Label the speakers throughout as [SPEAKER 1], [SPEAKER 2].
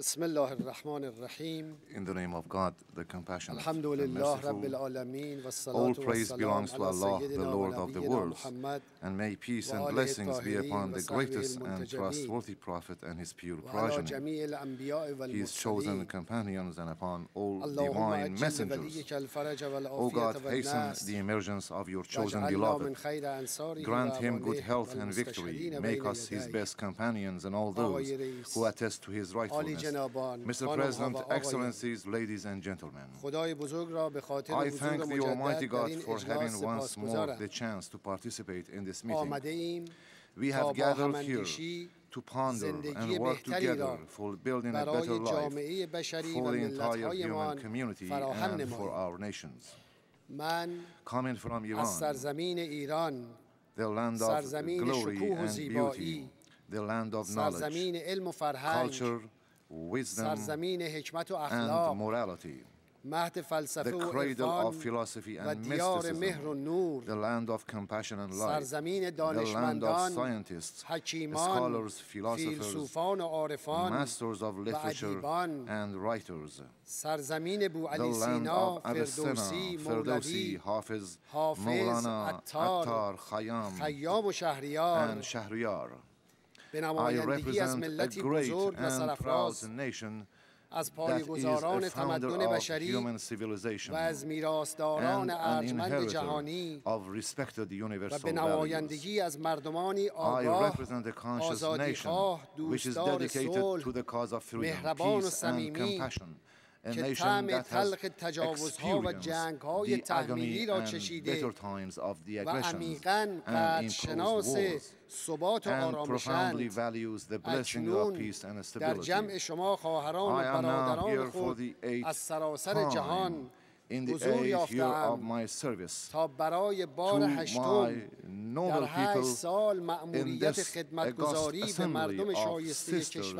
[SPEAKER 1] بسم الله الرحمن الرحیم
[SPEAKER 2] In the name of God, the compassionate
[SPEAKER 1] الحمد
[SPEAKER 2] and
[SPEAKER 1] لله رب
[SPEAKER 2] merciful,
[SPEAKER 1] العالمین و
[SPEAKER 2] all
[SPEAKER 1] الصلاة
[SPEAKER 2] praise
[SPEAKER 1] والسلام
[SPEAKER 2] belongs to
[SPEAKER 1] على
[SPEAKER 2] Allah, the
[SPEAKER 1] سيدنا
[SPEAKER 2] Lord of the
[SPEAKER 1] ونبينا
[SPEAKER 2] worlds,
[SPEAKER 1] محمد
[SPEAKER 2] and may peace and
[SPEAKER 1] وآله
[SPEAKER 2] blessings be
[SPEAKER 1] الطاهرين
[SPEAKER 2] upon the
[SPEAKER 1] وصحبه
[SPEAKER 2] greatest and
[SPEAKER 1] المنتجبين
[SPEAKER 2] trustworthy Prophet and his pure
[SPEAKER 1] وعلى
[SPEAKER 2] progeny,
[SPEAKER 1] جميع الأنبياء
[SPEAKER 2] his chosen
[SPEAKER 1] والمرسلين
[SPEAKER 2] companions, and upon all
[SPEAKER 1] اللهم
[SPEAKER 2] divine
[SPEAKER 1] أجل
[SPEAKER 2] messengers.
[SPEAKER 1] لوليك الفرج
[SPEAKER 2] O God,
[SPEAKER 1] والعافية
[SPEAKER 2] hasten
[SPEAKER 1] والناس
[SPEAKER 2] the emergence of your chosen
[SPEAKER 1] واجعلنا من
[SPEAKER 2] beloved.
[SPEAKER 1] خير أنصاره
[SPEAKER 2] Grant him good
[SPEAKER 1] وأعوانه
[SPEAKER 2] health and victory.
[SPEAKER 1] والمستشهدين
[SPEAKER 2] Make
[SPEAKER 1] بين
[SPEAKER 2] us his
[SPEAKER 1] يديه.
[SPEAKER 2] best companions and all those
[SPEAKER 1] آقای رئیس،
[SPEAKER 2] who attest to his
[SPEAKER 1] عالی
[SPEAKER 2] rightfulness.
[SPEAKER 1] جنابان،
[SPEAKER 2] Mr.
[SPEAKER 1] خانم‌ها
[SPEAKER 2] President,
[SPEAKER 1] و آقایان،
[SPEAKER 2] Excellencies, ladies and gentlemen.
[SPEAKER 1] خدای بزرگ را به خاطر
[SPEAKER 2] I
[SPEAKER 1] حضور
[SPEAKER 2] thank the Almighty
[SPEAKER 1] مجدد در
[SPEAKER 2] God
[SPEAKER 1] این
[SPEAKER 2] for
[SPEAKER 1] اجلاس
[SPEAKER 2] having once more
[SPEAKER 1] سپاسگزارم
[SPEAKER 2] the chance to participate in this meeting.
[SPEAKER 1] آمده ایم
[SPEAKER 2] We
[SPEAKER 1] تا
[SPEAKER 2] have
[SPEAKER 1] با
[SPEAKER 2] gathered here
[SPEAKER 1] هماندیشی
[SPEAKER 2] to ponder
[SPEAKER 1] زندگی
[SPEAKER 2] and work
[SPEAKER 1] بهتری را
[SPEAKER 2] together for building a
[SPEAKER 1] برای
[SPEAKER 2] better life
[SPEAKER 1] جامعه بشری و
[SPEAKER 2] for the entire human
[SPEAKER 1] ملت‌هایمان
[SPEAKER 2] community
[SPEAKER 1] فراهم
[SPEAKER 2] and for
[SPEAKER 1] نماییم
[SPEAKER 2] our nations.
[SPEAKER 1] من
[SPEAKER 2] Coming from
[SPEAKER 1] از
[SPEAKER 2] Iran,
[SPEAKER 1] سرزمین ایران
[SPEAKER 2] the land of
[SPEAKER 1] سرزمین
[SPEAKER 2] glory
[SPEAKER 1] شکوه و
[SPEAKER 2] and
[SPEAKER 1] زیبایی،
[SPEAKER 2] beauty, the land of knowledge,
[SPEAKER 1] سرزمین علم و فرهنگ
[SPEAKER 2] culture,
[SPEAKER 1] سرزمین حکمت و اخلاق مهد فلسفه و عرفان و دیار مهر و نور.
[SPEAKER 2] The land of
[SPEAKER 1] سرزمین دانشمندان
[SPEAKER 2] the
[SPEAKER 1] حکیمان فیلسوفان و عارفان
[SPEAKER 2] of و
[SPEAKER 1] عدیبان
[SPEAKER 2] and
[SPEAKER 1] سرزمین بو علی سینا فردوسی مولوی حافظ,
[SPEAKER 2] مولانا
[SPEAKER 1] عطار,
[SPEAKER 2] خیام
[SPEAKER 1] خیام و شهریار,
[SPEAKER 2] شهریار.
[SPEAKER 1] به نمایندگی از ملتی بزرگ و سرفراز از
[SPEAKER 2] پایگزاران
[SPEAKER 1] تمدن بشری و از میراستاران
[SPEAKER 2] عرجمند
[SPEAKER 1] جهانی و به نوایندگی از مردمانی آگاه،
[SPEAKER 2] آزادی خواه، دوستار سول،
[SPEAKER 1] مهربان و
[SPEAKER 2] سمیمی
[SPEAKER 1] که طعم تلخ تجاوزها و جنگهای تحمیلی را چشیده و عمیقا
[SPEAKER 2] قدشناس
[SPEAKER 1] ثبات و آرامشند در جمع شما خواهران و برادران خود از سراسر جهان
[SPEAKER 2] In the eighth year of my service, to my noble people in this
[SPEAKER 1] God's
[SPEAKER 2] assembly of sisters,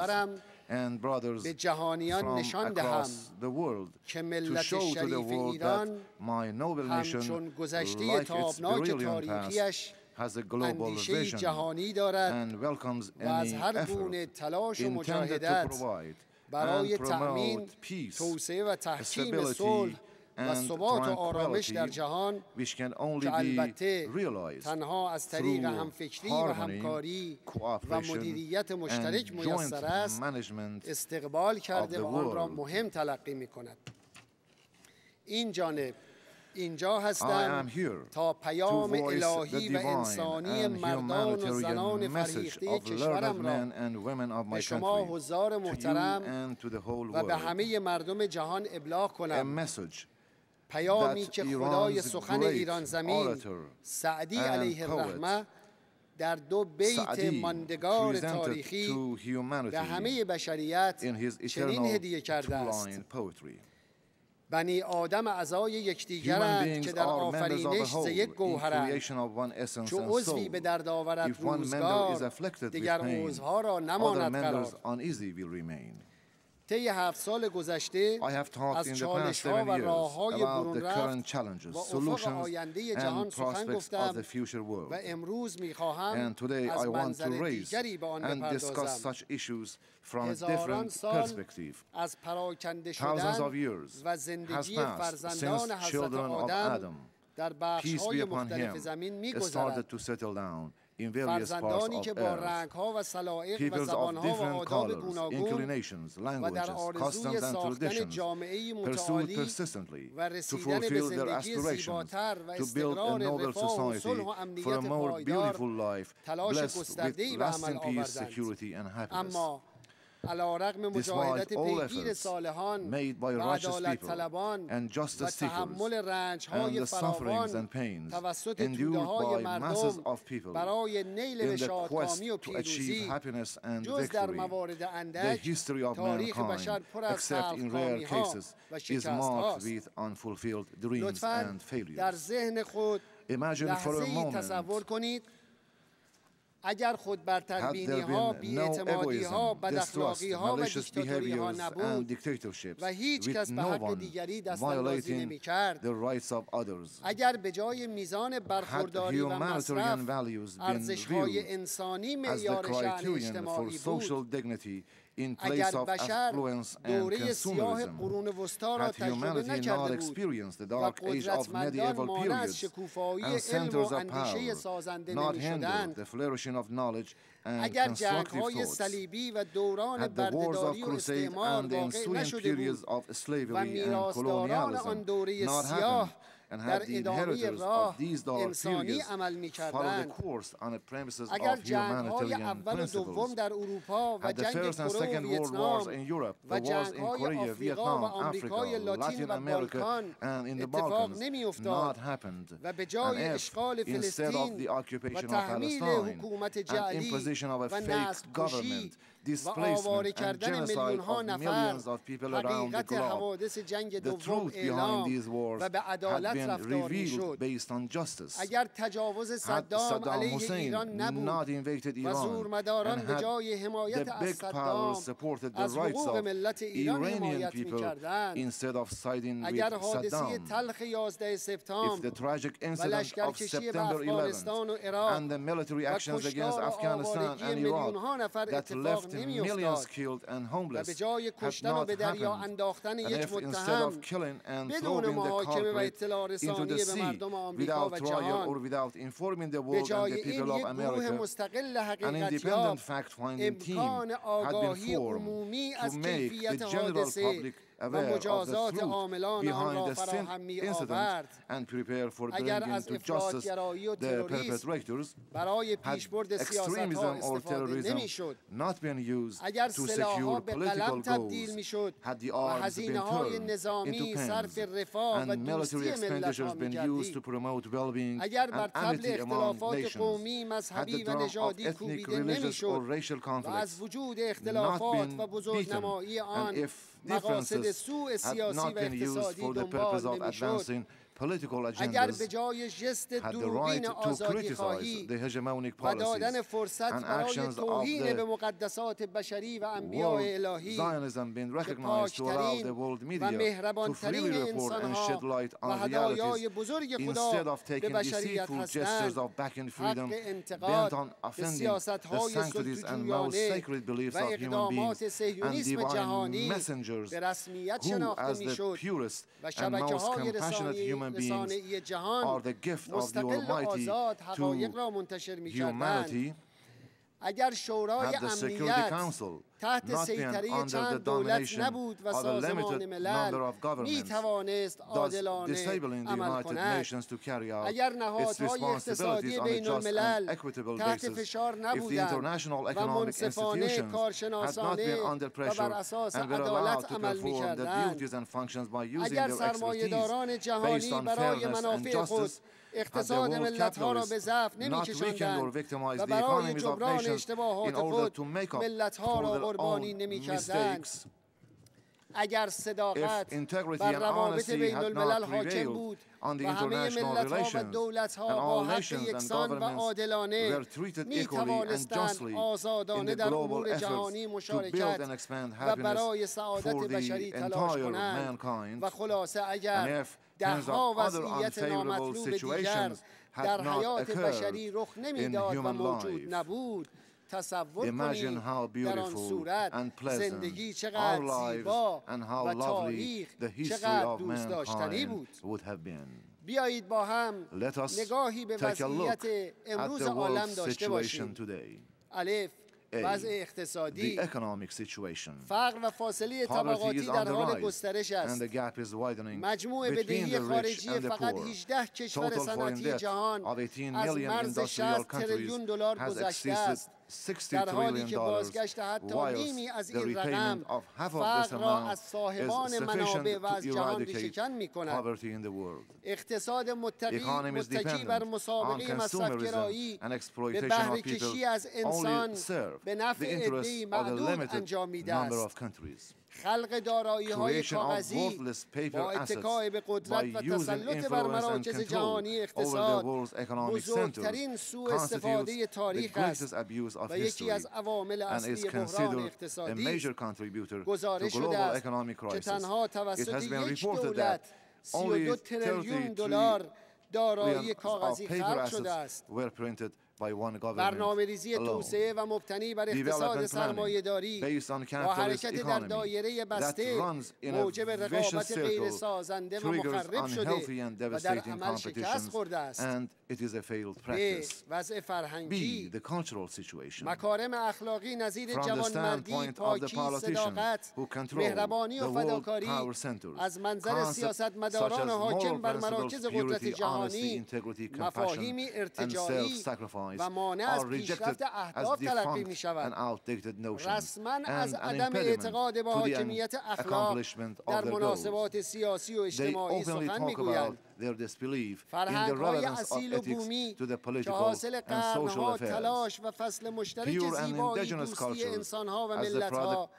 [SPEAKER 2] and brothers
[SPEAKER 1] به جهانیان
[SPEAKER 2] from
[SPEAKER 1] نشان دهم
[SPEAKER 2] across the world
[SPEAKER 1] که
[SPEAKER 2] to
[SPEAKER 1] ملت
[SPEAKER 2] show to the
[SPEAKER 1] شریف
[SPEAKER 2] world that
[SPEAKER 1] ایران
[SPEAKER 2] my noble
[SPEAKER 1] همچون
[SPEAKER 2] nation,
[SPEAKER 1] گذشته
[SPEAKER 2] like its
[SPEAKER 1] تابناک
[SPEAKER 2] brilliant
[SPEAKER 1] تاریخیش
[SPEAKER 2] past, has a global vision
[SPEAKER 1] جهانی دارد
[SPEAKER 2] and welcomes
[SPEAKER 1] و از
[SPEAKER 2] any
[SPEAKER 1] هر گونه
[SPEAKER 2] effort
[SPEAKER 1] تلاش و
[SPEAKER 2] intended to
[SPEAKER 1] مجاهدت
[SPEAKER 2] provide
[SPEAKER 1] برای
[SPEAKER 2] and
[SPEAKER 1] تأمین
[SPEAKER 2] promote peace,
[SPEAKER 1] توسعه و تحکیم
[SPEAKER 2] stability,
[SPEAKER 1] صلح و ثبات و آرامش در جهان که تنها از طریق همفکری و همکاری و مدیریت مشترک میسر است استقبال کرده و آن را مهم تلقی می کند این جانب اینجا هستم تا پیام الهی و انسانی مردان و زنان
[SPEAKER 2] فریخته
[SPEAKER 1] کشورم را به شما حضار محترم و به همه مردم جهان ابلاغ کنم. پیامی که خدای سخن ایران زمین سعدی علیه الرحمه در دو بیت ماندگار تاریخی به همه بشریت چنین هدیه کرده است. بنی آدم اعضای یکدیگرند که در آفرینش ز یک گوهرند چو عضوی به درد آورد روزگار دیگر عضوها را نماند قرار. طی هفت سال گذشته
[SPEAKER 2] I have talked
[SPEAKER 1] از
[SPEAKER 2] in the past
[SPEAKER 1] چالش ها
[SPEAKER 2] seven
[SPEAKER 1] و
[SPEAKER 2] years
[SPEAKER 1] راه های
[SPEAKER 2] about
[SPEAKER 1] برون
[SPEAKER 2] the
[SPEAKER 1] رفت
[SPEAKER 2] current challenges,
[SPEAKER 1] و افق
[SPEAKER 2] solutions,
[SPEAKER 1] آینده جهان
[SPEAKER 2] and
[SPEAKER 1] سخن
[SPEAKER 2] prospects of
[SPEAKER 1] گفتم
[SPEAKER 2] the future
[SPEAKER 1] و
[SPEAKER 2] world.
[SPEAKER 1] امروز میخواهم
[SPEAKER 2] And today
[SPEAKER 1] از
[SPEAKER 2] I want
[SPEAKER 1] منظر
[SPEAKER 2] to raise
[SPEAKER 1] دیگری به آن
[SPEAKER 2] and discuss
[SPEAKER 1] بپردازم
[SPEAKER 2] such issues from a
[SPEAKER 1] هزاران
[SPEAKER 2] different
[SPEAKER 1] سال
[SPEAKER 2] perspective.
[SPEAKER 1] از پراکنده
[SPEAKER 2] Thousands
[SPEAKER 1] شدن
[SPEAKER 2] of years
[SPEAKER 1] و
[SPEAKER 2] has
[SPEAKER 1] زندگی
[SPEAKER 2] passed
[SPEAKER 1] فرزندان
[SPEAKER 2] since
[SPEAKER 1] حضرت
[SPEAKER 2] children of
[SPEAKER 1] آدم
[SPEAKER 2] Adam,
[SPEAKER 1] در بخش
[SPEAKER 2] peace be
[SPEAKER 1] های
[SPEAKER 2] upon
[SPEAKER 1] مختلف
[SPEAKER 2] him,
[SPEAKER 1] زمین
[SPEAKER 2] started
[SPEAKER 1] میگذرد
[SPEAKER 2] to settle down In various parts
[SPEAKER 1] فرزندانی که
[SPEAKER 2] of
[SPEAKER 1] با
[SPEAKER 2] earth.
[SPEAKER 1] رنگ ها و سلائق و
[SPEAKER 2] Peoples
[SPEAKER 1] زبان
[SPEAKER 2] of
[SPEAKER 1] ها و
[SPEAKER 2] different
[SPEAKER 1] آداب
[SPEAKER 2] colors,
[SPEAKER 1] گوناگون
[SPEAKER 2] inclinations,
[SPEAKER 1] و در
[SPEAKER 2] languages,
[SPEAKER 1] آرزوی
[SPEAKER 2] customs and
[SPEAKER 1] ساختن
[SPEAKER 2] traditions
[SPEAKER 1] جامعه
[SPEAKER 2] pursued
[SPEAKER 1] متعالی
[SPEAKER 2] persistently
[SPEAKER 1] و
[SPEAKER 2] to
[SPEAKER 1] رسیدن به
[SPEAKER 2] fulfill their
[SPEAKER 1] زندگی
[SPEAKER 2] aspirations
[SPEAKER 1] زیباتر و
[SPEAKER 2] to build a
[SPEAKER 1] استقرار
[SPEAKER 2] noble
[SPEAKER 1] رفاه و
[SPEAKER 2] society
[SPEAKER 1] صلح و
[SPEAKER 2] for a
[SPEAKER 1] امنیت
[SPEAKER 2] more
[SPEAKER 1] پایدار
[SPEAKER 2] beautiful life
[SPEAKER 1] تلاش
[SPEAKER 2] blessed with
[SPEAKER 1] گسترده‌ای به عمل
[SPEAKER 2] lasting peace,
[SPEAKER 1] آوردند
[SPEAKER 2] security and happiness.
[SPEAKER 1] اما علا رغم مجاهدت
[SPEAKER 2] all
[SPEAKER 1] پیگیر
[SPEAKER 2] efforts
[SPEAKER 1] صالحان
[SPEAKER 2] made by
[SPEAKER 1] و
[SPEAKER 2] righteous
[SPEAKER 1] عدالت
[SPEAKER 2] people
[SPEAKER 1] طلبان
[SPEAKER 2] and justice
[SPEAKER 1] و
[SPEAKER 2] seekers
[SPEAKER 1] تحمل رنج
[SPEAKER 2] and
[SPEAKER 1] های
[SPEAKER 2] the sufferings
[SPEAKER 1] فراوان
[SPEAKER 2] and pains
[SPEAKER 1] توسط
[SPEAKER 2] endured
[SPEAKER 1] توده های
[SPEAKER 2] by masses
[SPEAKER 1] مردم
[SPEAKER 2] of people
[SPEAKER 1] برای نیل
[SPEAKER 2] in the quest
[SPEAKER 1] شادکامی و
[SPEAKER 2] to achieve
[SPEAKER 1] پیروزی
[SPEAKER 2] happiness and
[SPEAKER 1] جز در
[SPEAKER 2] victory.
[SPEAKER 1] موارد
[SPEAKER 2] The
[SPEAKER 1] اندک
[SPEAKER 2] history of
[SPEAKER 1] تاریخ بشر
[SPEAKER 2] mankind,
[SPEAKER 1] پر از
[SPEAKER 2] except in rare
[SPEAKER 1] خلق‌کامی ها
[SPEAKER 2] cases,
[SPEAKER 1] و
[SPEAKER 2] is
[SPEAKER 1] شکست
[SPEAKER 2] marked
[SPEAKER 1] هاست
[SPEAKER 2] with unfulfilled dreams
[SPEAKER 1] لطفا
[SPEAKER 2] and
[SPEAKER 1] در
[SPEAKER 2] failures.
[SPEAKER 1] ذهن خود
[SPEAKER 2] Imagine for a
[SPEAKER 1] لحظه ای
[SPEAKER 2] moment
[SPEAKER 1] تصور کنید اگر خود بر
[SPEAKER 2] تربینی
[SPEAKER 1] ها
[SPEAKER 2] بی
[SPEAKER 1] اعتمادی ها بد اخلاقی ها و دیکتاتوری ها نبود و هیچ کس به حق دیگری دست
[SPEAKER 2] اندازی
[SPEAKER 1] نمی کرد اگر به جای میزان برخورداری و مصرف ارزش های انسانی
[SPEAKER 2] میار شعن
[SPEAKER 1] اجتماعی بود
[SPEAKER 2] in
[SPEAKER 1] اگر
[SPEAKER 2] place of
[SPEAKER 1] بشر
[SPEAKER 2] affluence and
[SPEAKER 1] دوره سیاه
[SPEAKER 2] consumerism.
[SPEAKER 1] قرون وسطا را
[SPEAKER 2] Had
[SPEAKER 1] تجربه
[SPEAKER 2] humanity not
[SPEAKER 1] نکرده بود
[SPEAKER 2] experienced the
[SPEAKER 1] و
[SPEAKER 2] dark age of
[SPEAKER 1] قدرتمندان
[SPEAKER 2] medieval
[SPEAKER 1] مانع از
[SPEAKER 2] periods
[SPEAKER 1] شکوفایی
[SPEAKER 2] and
[SPEAKER 1] علم و
[SPEAKER 2] centers of
[SPEAKER 1] اندیشه
[SPEAKER 2] power,
[SPEAKER 1] سازنده
[SPEAKER 2] not
[SPEAKER 1] نمی
[SPEAKER 2] hindered
[SPEAKER 1] شدند
[SPEAKER 2] the flourishing of knowledge and
[SPEAKER 1] اگر جنگ
[SPEAKER 2] constructive
[SPEAKER 1] های
[SPEAKER 2] thoughts.
[SPEAKER 1] صلیبی و دوران
[SPEAKER 2] Had the wars of
[SPEAKER 1] بردهداری و
[SPEAKER 2] crusade
[SPEAKER 1] استعمار
[SPEAKER 2] and the
[SPEAKER 1] واقع
[SPEAKER 2] ensuing
[SPEAKER 1] نشده
[SPEAKER 2] periods
[SPEAKER 1] بود
[SPEAKER 2] of
[SPEAKER 1] و
[SPEAKER 2] slavery and
[SPEAKER 1] میراثداران آن
[SPEAKER 2] colonialism
[SPEAKER 1] دوره
[SPEAKER 2] not
[SPEAKER 1] سیاه
[SPEAKER 2] happened, and
[SPEAKER 1] در
[SPEAKER 2] had the
[SPEAKER 1] ادامه
[SPEAKER 2] inheritors
[SPEAKER 1] راه
[SPEAKER 2] of these dark
[SPEAKER 1] انسانی
[SPEAKER 2] periods
[SPEAKER 1] عمل می
[SPEAKER 2] followed the
[SPEAKER 1] کردند
[SPEAKER 2] course on the premises
[SPEAKER 1] اگر
[SPEAKER 2] of
[SPEAKER 1] جنگ های
[SPEAKER 2] humanitarian
[SPEAKER 1] اول و دوم
[SPEAKER 2] principles.
[SPEAKER 1] در اروپا و
[SPEAKER 2] Had the
[SPEAKER 1] جنگ
[SPEAKER 2] first and
[SPEAKER 1] کره و
[SPEAKER 2] second world wars in
[SPEAKER 1] ویتنام
[SPEAKER 2] Europe,
[SPEAKER 1] و
[SPEAKER 2] the wars
[SPEAKER 1] جنگ
[SPEAKER 2] in
[SPEAKER 1] های
[SPEAKER 2] Korea,
[SPEAKER 1] آفریقا و
[SPEAKER 2] Vietnam,
[SPEAKER 1] آمریکای
[SPEAKER 2] Africa,
[SPEAKER 1] لاتین
[SPEAKER 2] Latin
[SPEAKER 1] و
[SPEAKER 2] America,
[SPEAKER 1] بالکان
[SPEAKER 2] and in the
[SPEAKER 1] اتفاق
[SPEAKER 2] Balkans
[SPEAKER 1] نمی
[SPEAKER 2] not
[SPEAKER 1] افتاد
[SPEAKER 2] happened.
[SPEAKER 1] و به
[SPEAKER 2] And
[SPEAKER 1] جای
[SPEAKER 2] if,
[SPEAKER 1] اشغال
[SPEAKER 2] instead of
[SPEAKER 1] فلسطین
[SPEAKER 2] the
[SPEAKER 1] و
[SPEAKER 2] occupation of
[SPEAKER 1] تحمیل
[SPEAKER 2] Palestine
[SPEAKER 1] حکومت
[SPEAKER 2] and
[SPEAKER 1] جعلی
[SPEAKER 2] imposition of a
[SPEAKER 1] و
[SPEAKER 2] fake
[SPEAKER 1] نسل
[SPEAKER 2] government,
[SPEAKER 1] کشی و
[SPEAKER 2] displacement
[SPEAKER 1] آواره
[SPEAKER 2] and
[SPEAKER 1] کردن
[SPEAKER 2] genocide
[SPEAKER 1] میلیون
[SPEAKER 2] of
[SPEAKER 1] ها نفر
[SPEAKER 2] millions of people around the
[SPEAKER 1] حقیقت
[SPEAKER 2] globe,
[SPEAKER 1] حوادث جنگ
[SPEAKER 2] the
[SPEAKER 1] دوم
[SPEAKER 2] truth behind
[SPEAKER 1] اعلام
[SPEAKER 2] these wars
[SPEAKER 1] و به
[SPEAKER 2] had
[SPEAKER 1] عدالت
[SPEAKER 2] been
[SPEAKER 1] رفتار می
[SPEAKER 2] revealed
[SPEAKER 1] شد
[SPEAKER 2] based on justice.
[SPEAKER 1] اگر تجاوز
[SPEAKER 2] Had
[SPEAKER 1] صدام
[SPEAKER 2] Saddam
[SPEAKER 1] علیه
[SPEAKER 2] Hussein
[SPEAKER 1] ایران
[SPEAKER 2] not
[SPEAKER 1] نبود
[SPEAKER 2] invaded
[SPEAKER 1] و
[SPEAKER 2] Iran
[SPEAKER 1] زورمداران
[SPEAKER 2] and
[SPEAKER 1] به
[SPEAKER 2] had
[SPEAKER 1] جای حمایت
[SPEAKER 2] the
[SPEAKER 1] از
[SPEAKER 2] big powers
[SPEAKER 1] صدام
[SPEAKER 2] supported the
[SPEAKER 1] از
[SPEAKER 2] rights
[SPEAKER 1] حقوق
[SPEAKER 2] of
[SPEAKER 1] ملت ایران
[SPEAKER 2] Iranian
[SPEAKER 1] حمایت
[SPEAKER 2] people
[SPEAKER 1] میکردند
[SPEAKER 2] instead of siding with
[SPEAKER 1] اگر حادثه
[SPEAKER 2] Saddam.
[SPEAKER 1] تلخ 11
[SPEAKER 2] If the
[SPEAKER 1] سپتامبر
[SPEAKER 2] tragic
[SPEAKER 1] و
[SPEAKER 2] incident of
[SPEAKER 1] لشکرکشی به
[SPEAKER 2] September
[SPEAKER 1] افغانستان و
[SPEAKER 2] 11th
[SPEAKER 1] عراق
[SPEAKER 2] and the military
[SPEAKER 1] و
[SPEAKER 2] actions against
[SPEAKER 1] کشتار و
[SPEAKER 2] Afghanistan
[SPEAKER 1] آوارگی
[SPEAKER 2] and
[SPEAKER 1] میلیون ها
[SPEAKER 2] Iraq
[SPEAKER 1] نفر
[SPEAKER 2] that
[SPEAKER 1] اتفاق
[SPEAKER 2] left
[SPEAKER 1] نمی
[SPEAKER 2] millions
[SPEAKER 1] افتاد
[SPEAKER 2] killed and
[SPEAKER 1] و
[SPEAKER 2] homeless
[SPEAKER 1] به جای
[SPEAKER 2] had
[SPEAKER 1] کشتن و
[SPEAKER 2] not
[SPEAKER 1] به دریا
[SPEAKER 2] happened.
[SPEAKER 1] انداختن
[SPEAKER 2] And
[SPEAKER 1] یک
[SPEAKER 2] if instead
[SPEAKER 1] متهم
[SPEAKER 2] of killing and
[SPEAKER 1] بدون
[SPEAKER 2] throwing the
[SPEAKER 1] محاکمه و
[SPEAKER 2] culprit
[SPEAKER 1] اطلاع
[SPEAKER 2] into
[SPEAKER 1] رسانی
[SPEAKER 2] the
[SPEAKER 1] به
[SPEAKER 2] sea
[SPEAKER 1] مردم آمریکا و
[SPEAKER 2] without trial
[SPEAKER 1] جهان
[SPEAKER 2] or without informing the
[SPEAKER 1] به
[SPEAKER 2] world and
[SPEAKER 1] جای
[SPEAKER 2] the
[SPEAKER 1] این
[SPEAKER 2] people of
[SPEAKER 1] یک گروه
[SPEAKER 2] America,
[SPEAKER 1] مستقل
[SPEAKER 2] an
[SPEAKER 1] حقیقت
[SPEAKER 2] independent
[SPEAKER 1] یاب
[SPEAKER 2] fact-finding team
[SPEAKER 1] امکان
[SPEAKER 2] had been
[SPEAKER 1] آگاهی
[SPEAKER 2] formed
[SPEAKER 1] عمومی
[SPEAKER 2] to
[SPEAKER 1] از
[SPEAKER 2] make
[SPEAKER 1] کیفیت
[SPEAKER 2] the general
[SPEAKER 1] حادثه
[SPEAKER 2] public
[SPEAKER 1] اگر
[SPEAKER 2] اجازات
[SPEAKER 1] عاملان را فراهم آورد. اگر از
[SPEAKER 2] جوستس
[SPEAKER 1] برای پیشبرد سیاست ها استفاده نمی شد. اگر
[SPEAKER 2] سلاح
[SPEAKER 1] به سیاست تبدیل می شد و
[SPEAKER 2] هزینه‌های
[SPEAKER 1] نظامی صرف رفاه و
[SPEAKER 2] توسعه
[SPEAKER 1] می
[SPEAKER 2] شد
[SPEAKER 1] اگر
[SPEAKER 2] برطرف
[SPEAKER 1] اختلافات قومی مذهبی و
[SPEAKER 2] نجادی می
[SPEAKER 1] شد از وجود اختلافات و بزرگنمایی آن
[SPEAKER 2] differences
[SPEAKER 1] سوء
[SPEAKER 2] had
[SPEAKER 1] سیاسی
[SPEAKER 2] not
[SPEAKER 1] و
[SPEAKER 2] been used
[SPEAKER 1] اقتصادی
[SPEAKER 2] for the purpose
[SPEAKER 1] دنبال
[SPEAKER 2] of
[SPEAKER 1] نمی شد
[SPEAKER 2] advancing political
[SPEAKER 1] اگر به
[SPEAKER 2] agendas
[SPEAKER 1] جای جست
[SPEAKER 2] had the
[SPEAKER 1] دروغین
[SPEAKER 2] right to
[SPEAKER 1] آزادی
[SPEAKER 2] criticize
[SPEAKER 1] خواهی
[SPEAKER 2] the hegemonic
[SPEAKER 1] و دادن
[SPEAKER 2] policies
[SPEAKER 1] فرصت
[SPEAKER 2] and
[SPEAKER 1] برای
[SPEAKER 2] actions of
[SPEAKER 1] توهین به
[SPEAKER 2] the
[SPEAKER 1] مقدسات بشری و انبیاء
[SPEAKER 2] world
[SPEAKER 1] الهی
[SPEAKER 2] Zionism been
[SPEAKER 1] که
[SPEAKER 2] recognized to allow the
[SPEAKER 1] پاکترین
[SPEAKER 2] world
[SPEAKER 1] و
[SPEAKER 2] media to freely
[SPEAKER 1] مهربانترین
[SPEAKER 2] report and
[SPEAKER 1] انسانها
[SPEAKER 2] shed light
[SPEAKER 1] و
[SPEAKER 2] on
[SPEAKER 1] هدایای
[SPEAKER 2] realities
[SPEAKER 1] بزرگ
[SPEAKER 2] instead
[SPEAKER 1] خدا
[SPEAKER 2] of
[SPEAKER 1] به
[SPEAKER 2] taking
[SPEAKER 1] بشریت
[SPEAKER 2] deceitful gestures
[SPEAKER 1] هستند
[SPEAKER 2] of backing
[SPEAKER 1] حق
[SPEAKER 2] freedom bent
[SPEAKER 1] انتقاد
[SPEAKER 2] on
[SPEAKER 1] به
[SPEAKER 2] offending
[SPEAKER 1] سیاست
[SPEAKER 2] the
[SPEAKER 1] های
[SPEAKER 2] sanctities and most
[SPEAKER 1] سلطوجیانه
[SPEAKER 2] sacred beliefs
[SPEAKER 1] و
[SPEAKER 2] of human beings
[SPEAKER 1] اقدامات
[SPEAKER 2] and
[SPEAKER 1] سهیونیسم
[SPEAKER 2] divine
[SPEAKER 1] جهانی
[SPEAKER 2] messengers
[SPEAKER 1] به رسمیت
[SPEAKER 2] who
[SPEAKER 1] شناخته
[SPEAKER 2] as
[SPEAKER 1] می
[SPEAKER 2] the
[SPEAKER 1] شد
[SPEAKER 2] purest
[SPEAKER 1] و
[SPEAKER 2] and
[SPEAKER 1] شبکه
[SPEAKER 2] most
[SPEAKER 1] های
[SPEAKER 2] compassionate human beings
[SPEAKER 1] رسانه‌ای جهان
[SPEAKER 2] are the gift of the Almighty to humanity.
[SPEAKER 1] اگر شورای امنیت تحت سیطره چند دولت نبود و سازمان ملل می توانست عادلانه عمل کند. اگر نهادهای اقتصادی بین الملل تحت فشار نبودند و منصفانه کارشناسانه و بر اساس عدالت عمل می کردند اگر سرمایه
[SPEAKER 2] داران
[SPEAKER 1] جهانی برای منافع خود اقتصاد ملت ها را به ضعف نمی
[SPEAKER 2] کشند
[SPEAKER 1] و برای جبران اشتباهات خود ملت ها را قربانی نمی کردند اگر صداقت بر روابط بین الملل حاکم بود و همه ملت ها و
[SPEAKER 2] دولت‌ها
[SPEAKER 1] ها با یکسان و عادلانه می توانستند آزادانه در امور جهانی مشارکت و برای سعادت بشری تلاش کنند. و خلاصه اگر
[SPEAKER 2] در
[SPEAKER 1] ها وضعیت نامطلوب دیگر در حیات بشری رخ نمی‌داد و موجود نبود. تصور کنید در آن صورت زندگی چقدر زیبا و تاریخ چقدر دوست داشتنی بود. بیایید با هم نگاهی به وضعیت امروز عالم داشته باشیم. الف وضع اقتصادی. فقر و فاصله طبقاتی در حال گسترش است. مجموع بدهی خارجی فقط 18 کشور صنعتی جهان از مرز 60 تریلیون دلار گذشته است. در حالی که بازگشت حتی نیمی از این رقم فقر از صاحبان منابع و از جهان بیشکن می کند اقتصاد متقی متکی بر مسابقه مصرفگرایی
[SPEAKER 2] و
[SPEAKER 1] بهره کشی از انسان به نفع
[SPEAKER 2] ادهی
[SPEAKER 1] معدود انجام
[SPEAKER 2] می
[SPEAKER 1] خلق دارایی های کاغذی با اتکای به قدرت و تسلط بر مراکز جهانی اقتصاد. بزرگترین سوء استفاده تاریخ است و یکی از عوامل اصلی بحران اقتصادی گزارش شده است که تنها توسط یک دولت 32 تریلیون دلار دارایی کاغذی خلق شده است. برنامه ریزی توسعه و مبتنی بر اقتصاد
[SPEAKER 2] سرمایه داری
[SPEAKER 1] با حرکت در دایره بسته موجب رقابت غیر سازنده و مخرب شده و در عمل شکست خورده است.
[SPEAKER 2] It is a failed practice.
[SPEAKER 1] وضع فرهنگی B,
[SPEAKER 2] the cultural situation.
[SPEAKER 1] مکارم اخلاقی نظیر جوانمردی پاکی صداقت مهربانی و فداکاری از منظر سیاست
[SPEAKER 2] مداران
[SPEAKER 1] حاکم بر مراکز قدرت جهانی مفاهیمی ارتجاعی و مانع از پیشرفت اهداف تلقی می شود رسما از عدم اعتقاد به حاکمیت اخلاق در مناسبات سیاسی و اجتماعی سخن می
[SPEAKER 2] their disbelief in the
[SPEAKER 1] فرهنگ های
[SPEAKER 2] relevance of
[SPEAKER 1] اصیل و
[SPEAKER 2] ethics
[SPEAKER 1] بومی
[SPEAKER 2] to the
[SPEAKER 1] که
[SPEAKER 2] political
[SPEAKER 1] حاصل
[SPEAKER 2] and social
[SPEAKER 1] قرنها
[SPEAKER 2] affairs.
[SPEAKER 1] تلاش و فصل مشترک
[SPEAKER 2] Pure and
[SPEAKER 1] زیبایی
[SPEAKER 2] indigenous
[SPEAKER 1] دوستی
[SPEAKER 2] cultures
[SPEAKER 1] انسانها و
[SPEAKER 2] as the
[SPEAKER 1] ملتها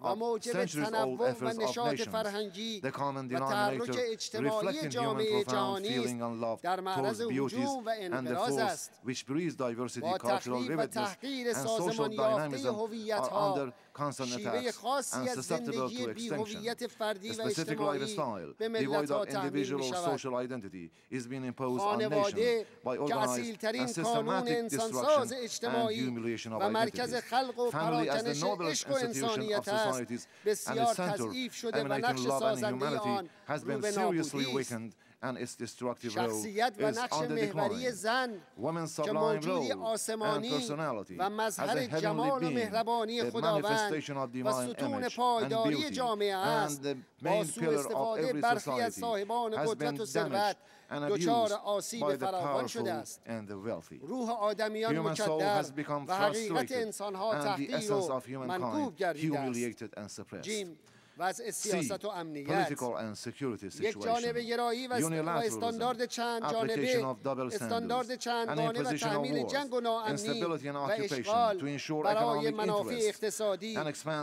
[SPEAKER 1] و
[SPEAKER 2] of
[SPEAKER 1] موجب
[SPEAKER 2] centuries-old
[SPEAKER 1] تنوع و
[SPEAKER 2] efforts of
[SPEAKER 1] نشاط
[SPEAKER 2] nations,
[SPEAKER 1] فرهنگی
[SPEAKER 2] the common
[SPEAKER 1] و تحرک
[SPEAKER 2] denominator
[SPEAKER 1] اجتماعی
[SPEAKER 2] reflecting human
[SPEAKER 1] جامعه
[SPEAKER 2] profound
[SPEAKER 1] جهانی
[SPEAKER 2] feeling and love
[SPEAKER 1] است در معرض
[SPEAKER 2] towards beauties
[SPEAKER 1] هجوم و
[SPEAKER 2] and the
[SPEAKER 1] انقراض
[SPEAKER 2] force
[SPEAKER 1] است
[SPEAKER 2] which breeds diversity,
[SPEAKER 1] با
[SPEAKER 2] cultural
[SPEAKER 1] تخریب و
[SPEAKER 2] vividness,
[SPEAKER 1] تحقیر
[SPEAKER 2] and social
[SPEAKER 1] سازمان یافته
[SPEAKER 2] dynamism
[SPEAKER 1] هویت
[SPEAKER 2] are
[SPEAKER 1] ها
[SPEAKER 2] under constant
[SPEAKER 1] شیوه
[SPEAKER 2] attacks
[SPEAKER 1] خاصی
[SPEAKER 2] and
[SPEAKER 1] از
[SPEAKER 2] susceptible
[SPEAKER 1] زندگی
[SPEAKER 2] to
[SPEAKER 1] بی
[SPEAKER 2] extinction.
[SPEAKER 1] هویت فردی
[SPEAKER 2] A
[SPEAKER 1] و
[SPEAKER 2] specific
[SPEAKER 1] اجتماعی
[SPEAKER 2] lifestyle
[SPEAKER 1] به
[SPEAKER 2] devoid
[SPEAKER 1] ملت ها
[SPEAKER 2] of
[SPEAKER 1] تحمیل
[SPEAKER 2] individual
[SPEAKER 1] می شود
[SPEAKER 2] social identity is being imposed on
[SPEAKER 1] خانواده
[SPEAKER 2] nations by
[SPEAKER 1] که
[SPEAKER 2] organized
[SPEAKER 1] اصیلترین
[SPEAKER 2] and
[SPEAKER 1] کانون
[SPEAKER 2] systematic
[SPEAKER 1] انسانساز
[SPEAKER 2] destruction and
[SPEAKER 1] اجتماعی
[SPEAKER 2] humiliation of
[SPEAKER 1] و مرکز
[SPEAKER 2] identities.
[SPEAKER 1] خلق و
[SPEAKER 2] Family as the
[SPEAKER 1] پراکنش
[SPEAKER 2] noblest
[SPEAKER 1] عشق و
[SPEAKER 2] institution of
[SPEAKER 1] انسانیت است
[SPEAKER 2] societies and
[SPEAKER 1] بسیار
[SPEAKER 2] the center
[SPEAKER 1] تضعیف شده و
[SPEAKER 2] emanating
[SPEAKER 1] نقش
[SPEAKER 2] love and
[SPEAKER 1] سازنده
[SPEAKER 2] humanity
[SPEAKER 1] آن
[SPEAKER 2] has
[SPEAKER 1] رو
[SPEAKER 2] been
[SPEAKER 1] به
[SPEAKER 2] seriously
[SPEAKER 1] نابودی است
[SPEAKER 2] weakened and its destructive role
[SPEAKER 1] شخصیت و
[SPEAKER 2] is
[SPEAKER 1] نقش
[SPEAKER 2] on the
[SPEAKER 1] محوری
[SPEAKER 2] decline.
[SPEAKER 1] زن
[SPEAKER 2] Women's
[SPEAKER 1] که
[SPEAKER 2] sublime
[SPEAKER 1] موجودی
[SPEAKER 2] role and
[SPEAKER 1] آسمانی
[SPEAKER 2] personality
[SPEAKER 1] و
[SPEAKER 2] as
[SPEAKER 1] مظهر
[SPEAKER 2] a heavenly
[SPEAKER 1] جمال و
[SPEAKER 2] being,
[SPEAKER 1] مهربانی
[SPEAKER 2] the
[SPEAKER 1] خداوند
[SPEAKER 2] manifestation of
[SPEAKER 1] و
[SPEAKER 2] divine
[SPEAKER 1] ستون
[SPEAKER 2] image and
[SPEAKER 1] پایداری
[SPEAKER 2] beauty
[SPEAKER 1] جامعه است
[SPEAKER 2] and the
[SPEAKER 1] با
[SPEAKER 2] main
[SPEAKER 1] سوء
[SPEAKER 2] pillar of
[SPEAKER 1] استفاده
[SPEAKER 2] every
[SPEAKER 1] برخی از
[SPEAKER 2] society
[SPEAKER 1] صاحبان
[SPEAKER 2] has
[SPEAKER 1] قدرت
[SPEAKER 2] been
[SPEAKER 1] و ثروت
[SPEAKER 2] damaged and
[SPEAKER 1] دچار
[SPEAKER 2] abused
[SPEAKER 1] آسیب
[SPEAKER 2] by the
[SPEAKER 1] فراوان شده
[SPEAKER 2] powerful
[SPEAKER 1] است
[SPEAKER 2] and the wealthy.
[SPEAKER 1] روح آدمیان
[SPEAKER 2] Human soul
[SPEAKER 1] مکدر
[SPEAKER 2] has become
[SPEAKER 1] و حقیقت
[SPEAKER 2] frustrated
[SPEAKER 1] انسانها
[SPEAKER 2] and the
[SPEAKER 1] تحقیر
[SPEAKER 2] essence
[SPEAKER 1] و
[SPEAKER 2] of
[SPEAKER 1] منکوب
[SPEAKER 2] humankind
[SPEAKER 1] گردیده است
[SPEAKER 2] humiliated and suppressed.
[SPEAKER 1] وضع سیاست و امنیت. یک جانب گرایی و استاندارد چند جانبه. استاندارد چند بانه و تحمیل جنگ و ناامنی و اشغال برای منافع اقتصادی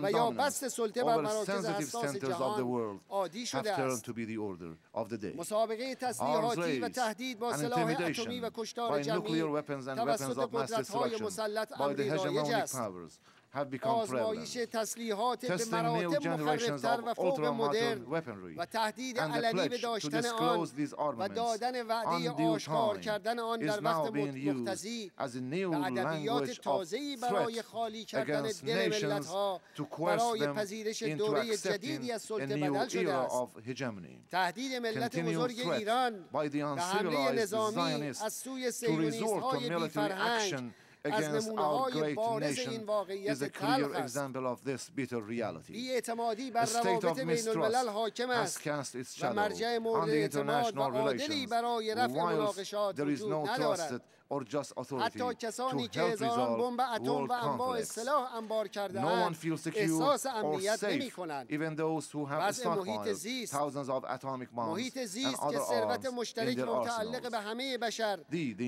[SPEAKER 1] و یا بست سلطه بر مراکز
[SPEAKER 2] اساس
[SPEAKER 1] جهان عادی شده است. مسابقه تصدیحاتی و تهدید با سلاح اتمی و کشتار جمعی توسط قدرت
[SPEAKER 2] های
[SPEAKER 1] مسلط امر رایج است.
[SPEAKER 2] آزایش
[SPEAKER 1] تسلیحات به مراحل
[SPEAKER 2] مختلف
[SPEAKER 1] و فرم مدرن و تهدید علنی به داشتن آن، و دادن وعده آشکار کردن آن در وقت
[SPEAKER 2] ممتازی،
[SPEAKER 1] و
[SPEAKER 2] اعدادیات
[SPEAKER 1] تازهی برای خالی کردن
[SPEAKER 2] دیلمالت ها،
[SPEAKER 1] برای پذیرش دوره جدیدی از سلطه بدل
[SPEAKER 2] درس،
[SPEAKER 1] تهدید ملت
[SPEAKER 2] مزاری
[SPEAKER 1] ایران،
[SPEAKER 2] دخیلی نزامی
[SPEAKER 1] است، سوی
[SPEAKER 2] تهدید
[SPEAKER 1] ملت
[SPEAKER 2] مزاری
[SPEAKER 1] ایران، دخیلی
[SPEAKER 2] نزامی
[SPEAKER 1] است،
[SPEAKER 2] سوی سیاسی
[SPEAKER 1] ایری
[SPEAKER 2] سوی
[SPEAKER 1] سیاسی
[SPEAKER 2] ایری
[SPEAKER 1] فرهنگی،
[SPEAKER 2] against
[SPEAKER 1] نمونه
[SPEAKER 2] our
[SPEAKER 1] های
[SPEAKER 2] great
[SPEAKER 1] بارز
[SPEAKER 2] nation
[SPEAKER 1] این
[SPEAKER 2] is
[SPEAKER 1] واقعیت
[SPEAKER 2] a clear
[SPEAKER 1] تلخ است
[SPEAKER 2] example of this bitter reality.
[SPEAKER 1] بیاعتمادی بر
[SPEAKER 2] A state
[SPEAKER 1] روابط
[SPEAKER 2] of
[SPEAKER 1] بین
[SPEAKER 2] mistrust
[SPEAKER 1] الملل حاکم
[SPEAKER 2] has
[SPEAKER 1] است
[SPEAKER 2] cast its
[SPEAKER 1] و
[SPEAKER 2] shadow
[SPEAKER 1] مرجع
[SPEAKER 2] on
[SPEAKER 1] مورد
[SPEAKER 2] the
[SPEAKER 1] اعتماد و
[SPEAKER 2] international
[SPEAKER 1] عادلی
[SPEAKER 2] relations,
[SPEAKER 1] برای رفع
[SPEAKER 2] whilst
[SPEAKER 1] مناقشات
[SPEAKER 2] there is
[SPEAKER 1] وجود
[SPEAKER 2] no
[SPEAKER 1] ندارد
[SPEAKER 2] trusted
[SPEAKER 1] حتی کسانی که هزاران بمب اتم و
[SPEAKER 2] انباع
[SPEAKER 1] سلاح انبار کرده
[SPEAKER 2] هند
[SPEAKER 1] احساس امنیت نمی کنند بس محیط زیست. محیط زیست که ثروت مشترک متعلق به همه بشر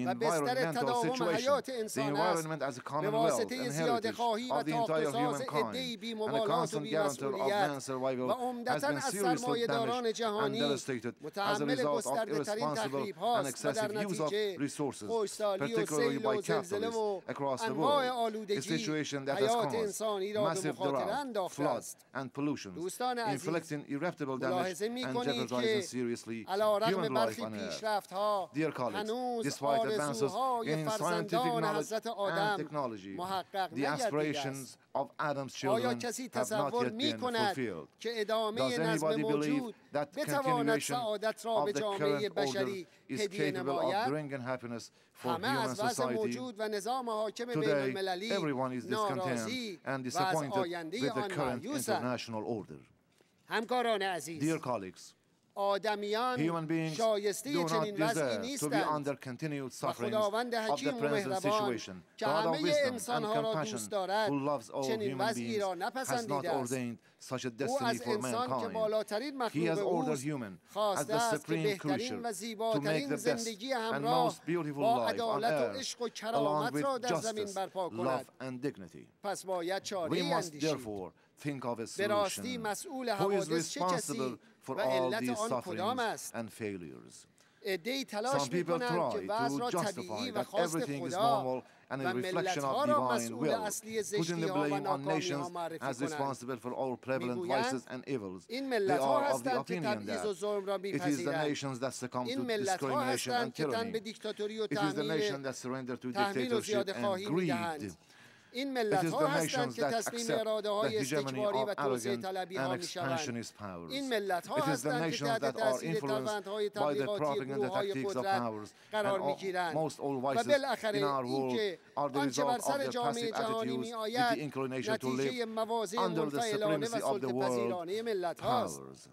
[SPEAKER 1] و بستر تداوم حیات انسان است. به واسطه
[SPEAKER 2] زیاد
[SPEAKER 1] خواهی و تا قصاص
[SPEAKER 2] ادهی
[SPEAKER 1] بی مبالات و بی مسئولیت و عمدتا از
[SPEAKER 2] سرمایه داران
[SPEAKER 1] جهانی
[SPEAKER 2] متعمل
[SPEAKER 1] گسترده ترین تخریب هاست و در نتیجه خوش
[SPEAKER 2] particularly
[SPEAKER 1] سیل و
[SPEAKER 2] by
[SPEAKER 1] زلزله و
[SPEAKER 2] capitalists across the
[SPEAKER 1] انواع
[SPEAKER 2] world, a
[SPEAKER 1] آلودگی
[SPEAKER 2] situation that has
[SPEAKER 1] حیات
[SPEAKER 2] caused
[SPEAKER 1] انسانی را به
[SPEAKER 2] massive
[SPEAKER 1] مخاطره
[SPEAKER 2] drought,
[SPEAKER 1] انداخته
[SPEAKER 2] flood,
[SPEAKER 1] است
[SPEAKER 2] and pollution,
[SPEAKER 1] دوستان عزیز،
[SPEAKER 2] inflicting irreparable damage
[SPEAKER 1] ملاحظه می
[SPEAKER 2] and
[SPEAKER 1] کنید
[SPEAKER 2] jeopardizing
[SPEAKER 1] که
[SPEAKER 2] seriously
[SPEAKER 1] علا رغم
[SPEAKER 2] human life
[SPEAKER 1] برخی
[SPEAKER 2] on earth.
[SPEAKER 1] پیشرفت ها
[SPEAKER 2] Dear colleagues,
[SPEAKER 1] هنوز
[SPEAKER 2] despite advances
[SPEAKER 1] آرزوهای
[SPEAKER 2] in scientific
[SPEAKER 1] فرزندان
[SPEAKER 2] knowledge
[SPEAKER 1] حضرت
[SPEAKER 2] and
[SPEAKER 1] آدم
[SPEAKER 2] technology,
[SPEAKER 1] محقق
[SPEAKER 2] the
[SPEAKER 1] نگردیده است
[SPEAKER 2] aspirations of Adam's
[SPEAKER 1] آیا
[SPEAKER 2] children
[SPEAKER 1] کسی
[SPEAKER 2] have not
[SPEAKER 1] تصور
[SPEAKER 2] yet
[SPEAKER 1] می
[SPEAKER 2] been
[SPEAKER 1] کند
[SPEAKER 2] fulfilled.
[SPEAKER 1] که
[SPEAKER 2] Does
[SPEAKER 1] ادامه نظم
[SPEAKER 2] anybody believe
[SPEAKER 1] موجود
[SPEAKER 2] that
[SPEAKER 1] بتواند
[SPEAKER 2] continuation
[SPEAKER 1] سعادت را به
[SPEAKER 2] of the
[SPEAKER 1] جامعه
[SPEAKER 2] current order
[SPEAKER 1] بشری
[SPEAKER 2] is
[SPEAKER 1] هدیه
[SPEAKER 2] capable of
[SPEAKER 1] نماید
[SPEAKER 2] bringing happiness for
[SPEAKER 1] همه
[SPEAKER 2] human
[SPEAKER 1] از وضع
[SPEAKER 2] society?
[SPEAKER 1] موجود و نظام حاکم بین
[SPEAKER 2] Today,
[SPEAKER 1] المللی
[SPEAKER 2] everyone is
[SPEAKER 1] ناراضی
[SPEAKER 2] discontent and
[SPEAKER 1] و از
[SPEAKER 2] disappointed
[SPEAKER 1] آینده
[SPEAKER 2] with the
[SPEAKER 1] آن
[SPEAKER 2] current
[SPEAKER 1] مایوسند
[SPEAKER 2] international order.
[SPEAKER 1] همکاران عزیز
[SPEAKER 2] Dear colleagues,
[SPEAKER 1] آدمیان
[SPEAKER 2] human beings
[SPEAKER 1] شایسته
[SPEAKER 2] do not
[SPEAKER 1] چنین وضعی
[SPEAKER 2] deserve to be
[SPEAKER 1] نیستند
[SPEAKER 2] under continued
[SPEAKER 1] و
[SPEAKER 2] sufferings
[SPEAKER 1] خداوند
[SPEAKER 2] of the
[SPEAKER 1] حکیم و
[SPEAKER 2] present
[SPEAKER 1] مهربان
[SPEAKER 2] situation.
[SPEAKER 1] که
[SPEAKER 2] God of
[SPEAKER 1] همه
[SPEAKER 2] wisdom and
[SPEAKER 1] انسانها را
[SPEAKER 2] compassion,
[SPEAKER 1] دوست دارد
[SPEAKER 2] who loves all
[SPEAKER 1] چنین
[SPEAKER 2] human
[SPEAKER 1] وضعی
[SPEAKER 2] beings,
[SPEAKER 1] را
[SPEAKER 2] has not
[SPEAKER 1] نپسندیده است
[SPEAKER 2] ordained such a
[SPEAKER 1] او
[SPEAKER 2] destiny
[SPEAKER 1] از
[SPEAKER 2] for
[SPEAKER 1] انسان که
[SPEAKER 2] mankind.
[SPEAKER 1] بالاترین
[SPEAKER 2] He has
[SPEAKER 1] مخلوق
[SPEAKER 2] ordered
[SPEAKER 1] اوست
[SPEAKER 2] human as
[SPEAKER 1] خواسته
[SPEAKER 2] the
[SPEAKER 1] است که
[SPEAKER 2] supreme
[SPEAKER 1] بهترین و
[SPEAKER 2] creature to make
[SPEAKER 1] زیباترین
[SPEAKER 2] the best
[SPEAKER 1] زندگی
[SPEAKER 2] and
[SPEAKER 1] همراه
[SPEAKER 2] most beautiful
[SPEAKER 1] با
[SPEAKER 2] life on
[SPEAKER 1] عدالت و
[SPEAKER 2] earth,
[SPEAKER 1] عشق و
[SPEAKER 2] along
[SPEAKER 1] کرامت را
[SPEAKER 2] with
[SPEAKER 1] در زمین
[SPEAKER 2] justice,
[SPEAKER 1] برپا
[SPEAKER 2] love,
[SPEAKER 1] کند
[SPEAKER 2] and dignity.
[SPEAKER 1] پس باید
[SPEAKER 2] We
[SPEAKER 1] چاره
[SPEAKER 2] must
[SPEAKER 1] اندیشید
[SPEAKER 2] therefore think of a
[SPEAKER 1] به راستی
[SPEAKER 2] solution.
[SPEAKER 1] مسئول
[SPEAKER 2] Who is
[SPEAKER 1] حوادث چه
[SPEAKER 2] responsible
[SPEAKER 1] کسی
[SPEAKER 2] for
[SPEAKER 1] و
[SPEAKER 2] all
[SPEAKER 1] علت
[SPEAKER 2] these
[SPEAKER 1] آن کدام
[SPEAKER 2] sufferings
[SPEAKER 1] است
[SPEAKER 2] and failures?
[SPEAKER 1] ادهی تلاش
[SPEAKER 2] Some people
[SPEAKER 1] می‌کنند که
[SPEAKER 2] try
[SPEAKER 1] وضع را
[SPEAKER 2] to
[SPEAKER 1] طبیعی
[SPEAKER 2] justify
[SPEAKER 1] و
[SPEAKER 2] that
[SPEAKER 1] خواست
[SPEAKER 2] everything is
[SPEAKER 1] خدا
[SPEAKER 2] normal and
[SPEAKER 1] و
[SPEAKER 2] a reflection
[SPEAKER 1] ملتها
[SPEAKER 2] of
[SPEAKER 1] را
[SPEAKER 2] divine
[SPEAKER 1] مسئول
[SPEAKER 2] will,
[SPEAKER 1] اصلی
[SPEAKER 2] putting
[SPEAKER 1] زشتی
[SPEAKER 2] the
[SPEAKER 1] ها و
[SPEAKER 2] blame on
[SPEAKER 1] ناکامی ها
[SPEAKER 2] nations
[SPEAKER 1] معرفی
[SPEAKER 2] as
[SPEAKER 1] کنند
[SPEAKER 2] responsible for all prevalent
[SPEAKER 1] می‌گویند
[SPEAKER 2] vices and evils.
[SPEAKER 1] این
[SPEAKER 2] They
[SPEAKER 1] ملت ها
[SPEAKER 2] are of the
[SPEAKER 1] هستند که
[SPEAKER 2] opinion
[SPEAKER 1] تبعیض و
[SPEAKER 2] that
[SPEAKER 1] ظلم را
[SPEAKER 2] it is the
[SPEAKER 1] میپذیرند
[SPEAKER 2] nations that succumb
[SPEAKER 1] این
[SPEAKER 2] to
[SPEAKER 1] ملت ها
[SPEAKER 2] discrimination and
[SPEAKER 1] هستند که تن به
[SPEAKER 2] tyranny.
[SPEAKER 1] دیکتاتوری و
[SPEAKER 2] It is the nation
[SPEAKER 1] تحمیل
[SPEAKER 2] that surrender to
[SPEAKER 1] تحمیل و
[SPEAKER 2] dictatorship
[SPEAKER 1] زیاده
[SPEAKER 2] and
[SPEAKER 1] خواهی
[SPEAKER 2] greed.
[SPEAKER 1] می‌دهند این
[SPEAKER 2] It
[SPEAKER 1] ملت
[SPEAKER 2] is
[SPEAKER 1] ها
[SPEAKER 2] the
[SPEAKER 1] هستند
[SPEAKER 2] nations
[SPEAKER 1] که
[SPEAKER 2] that
[SPEAKER 1] تسلیم
[SPEAKER 2] accept
[SPEAKER 1] اراده
[SPEAKER 2] the
[SPEAKER 1] های
[SPEAKER 2] hegemony
[SPEAKER 1] استکباری و
[SPEAKER 2] of
[SPEAKER 1] توسعه
[SPEAKER 2] arrogant
[SPEAKER 1] طلبی ها
[SPEAKER 2] and
[SPEAKER 1] می‌شوند
[SPEAKER 2] expansionist powers.
[SPEAKER 1] این ملت ها
[SPEAKER 2] It is the
[SPEAKER 1] هستند که
[SPEAKER 2] nations
[SPEAKER 1] تحت
[SPEAKER 2] that are
[SPEAKER 1] تاثیر
[SPEAKER 2] influenced
[SPEAKER 1] روندهای
[SPEAKER 2] by the
[SPEAKER 1] تبلیغاتی
[SPEAKER 2] propaganda
[SPEAKER 1] گروههای
[SPEAKER 2] tactics of
[SPEAKER 1] قدرت
[SPEAKER 2] powers and
[SPEAKER 1] قرار
[SPEAKER 2] all,
[SPEAKER 1] می‌گیرند
[SPEAKER 2] most all
[SPEAKER 1] و
[SPEAKER 2] vices in
[SPEAKER 1] بالاخره
[SPEAKER 2] our world
[SPEAKER 1] اینکه
[SPEAKER 2] are the
[SPEAKER 1] آنچه بر
[SPEAKER 2] result of
[SPEAKER 1] سر
[SPEAKER 2] their
[SPEAKER 1] جامعه
[SPEAKER 2] passive
[SPEAKER 1] جهانی
[SPEAKER 2] attitudes
[SPEAKER 1] می
[SPEAKER 2] with the
[SPEAKER 1] آید
[SPEAKER 2] inclination to
[SPEAKER 1] نتیجه
[SPEAKER 2] live
[SPEAKER 1] مواضع
[SPEAKER 2] under the
[SPEAKER 1] منفعلانه
[SPEAKER 2] supremacy
[SPEAKER 1] و
[SPEAKER 2] of the
[SPEAKER 1] سلطه
[SPEAKER 2] world
[SPEAKER 1] پذیرانه ملت هاست
[SPEAKER 2] powers.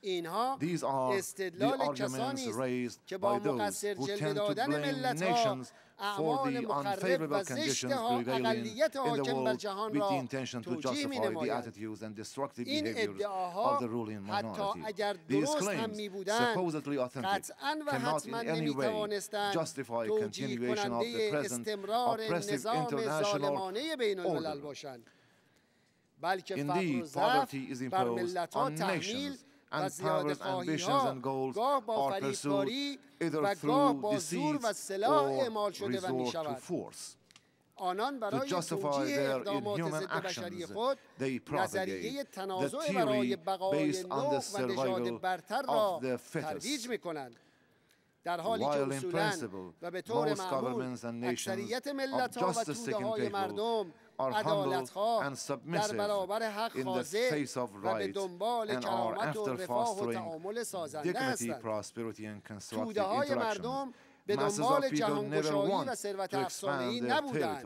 [SPEAKER 1] اینها
[SPEAKER 2] These are the
[SPEAKER 1] استدلال
[SPEAKER 2] arguments
[SPEAKER 1] کسانی است
[SPEAKER 2] raised
[SPEAKER 1] که با
[SPEAKER 2] by those
[SPEAKER 1] مقصر
[SPEAKER 2] who
[SPEAKER 1] جلوه
[SPEAKER 2] tend to
[SPEAKER 1] دادن
[SPEAKER 2] blame
[SPEAKER 1] ملت ها
[SPEAKER 2] nations for
[SPEAKER 1] اعمال
[SPEAKER 2] the
[SPEAKER 1] مخرب و
[SPEAKER 2] unfavorable
[SPEAKER 1] زشت
[SPEAKER 2] conditions
[SPEAKER 1] ها
[SPEAKER 2] prevailing
[SPEAKER 1] اقلیت
[SPEAKER 2] in the
[SPEAKER 1] حاکم بر
[SPEAKER 2] world
[SPEAKER 1] جهان
[SPEAKER 2] with the
[SPEAKER 1] را
[SPEAKER 2] intention to
[SPEAKER 1] توجیه می
[SPEAKER 2] justify the
[SPEAKER 1] نمایند
[SPEAKER 2] attitudes and destructive
[SPEAKER 1] این
[SPEAKER 2] behaviors
[SPEAKER 1] ادعاها
[SPEAKER 2] of the ruling
[SPEAKER 1] حتی
[SPEAKER 2] minority.
[SPEAKER 1] اگر
[SPEAKER 2] These
[SPEAKER 1] درست هم
[SPEAKER 2] claims,
[SPEAKER 1] می بودند
[SPEAKER 2] supposedly authentic,
[SPEAKER 1] قطعا و
[SPEAKER 2] cannot in
[SPEAKER 1] حتما
[SPEAKER 2] any
[SPEAKER 1] نمی
[SPEAKER 2] way
[SPEAKER 1] توانستند
[SPEAKER 2] justify
[SPEAKER 1] توجیه
[SPEAKER 2] continuation of the
[SPEAKER 1] کننده
[SPEAKER 2] present
[SPEAKER 1] استمرار
[SPEAKER 2] oppressive
[SPEAKER 1] نظام
[SPEAKER 2] international
[SPEAKER 1] ظالمانه بین الملل
[SPEAKER 2] order.
[SPEAKER 1] باشند بلکه فقر و
[SPEAKER 2] Indeed,
[SPEAKER 1] ضعف
[SPEAKER 2] poverty is
[SPEAKER 1] بر
[SPEAKER 2] imposed
[SPEAKER 1] ملت ها
[SPEAKER 2] on
[SPEAKER 1] تحمیل
[SPEAKER 2] nations
[SPEAKER 1] و
[SPEAKER 2] and powers,
[SPEAKER 1] خواهی ها
[SPEAKER 2] and goals
[SPEAKER 1] گاه با
[SPEAKER 2] are
[SPEAKER 1] فریبکاری
[SPEAKER 2] pursued either
[SPEAKER 1] و گاه
[SPEAKER 2] through
[SPEAKER 1] با زور و
[SPEAKER 2] deceit
[SPEAKER 1] سلاح
[SPEAKER 2] or
[SPEAKER 1] اعمال شده و می
[SPEAKER 2] resort to
[SPEAKER 1] شود
[SPEAKER 2] force.
[SPEAKER 1] آنان برای
[SPEAKER 2] justify
[SPEAKER 1] توجیه
[SPEAKER 2] their
[SPEAKER 1] اقدامات
[SPEAKER 2] inhuman
[SPEAKER 1] ضد بشری
[SPEAKER 2] actions,
[SPEAKER 1] خود
[SPEAKER 2] they
[SPEAKER 1] نظریه
[SPEAKER 2] propagate
[SPEAKER 1] تنازع
[SPEAKER 2] the
[SPEAKER 1] برای
[SPEAKER 2] theory
[SPEAKER 1] بقای
[SPEAKER 2] based on
[SPEAKER 1] نوع
[SPEAKER 2] the
[SPEAKER 1] و نژاد
[SPEAKER 2] survival
[SPEAKER 1] برتر
[SPEAKER 2] of
[SPEAKER 1] را. ترویج می کنند در حالی که اصولا و به طور معمول اکثریت ملت ها و توده های مردم عدالت ها در برابر حق
[SPEAKER 2] حاضر
[SPEAKER 1] و به دنبال کرامت و رفاه و تعامل سازنده هستند. توده های مردم به دنبال جهانگشایی و ثروت
[SPEAKER 2] افسانهایی
[SPEAKER 1] نبودند.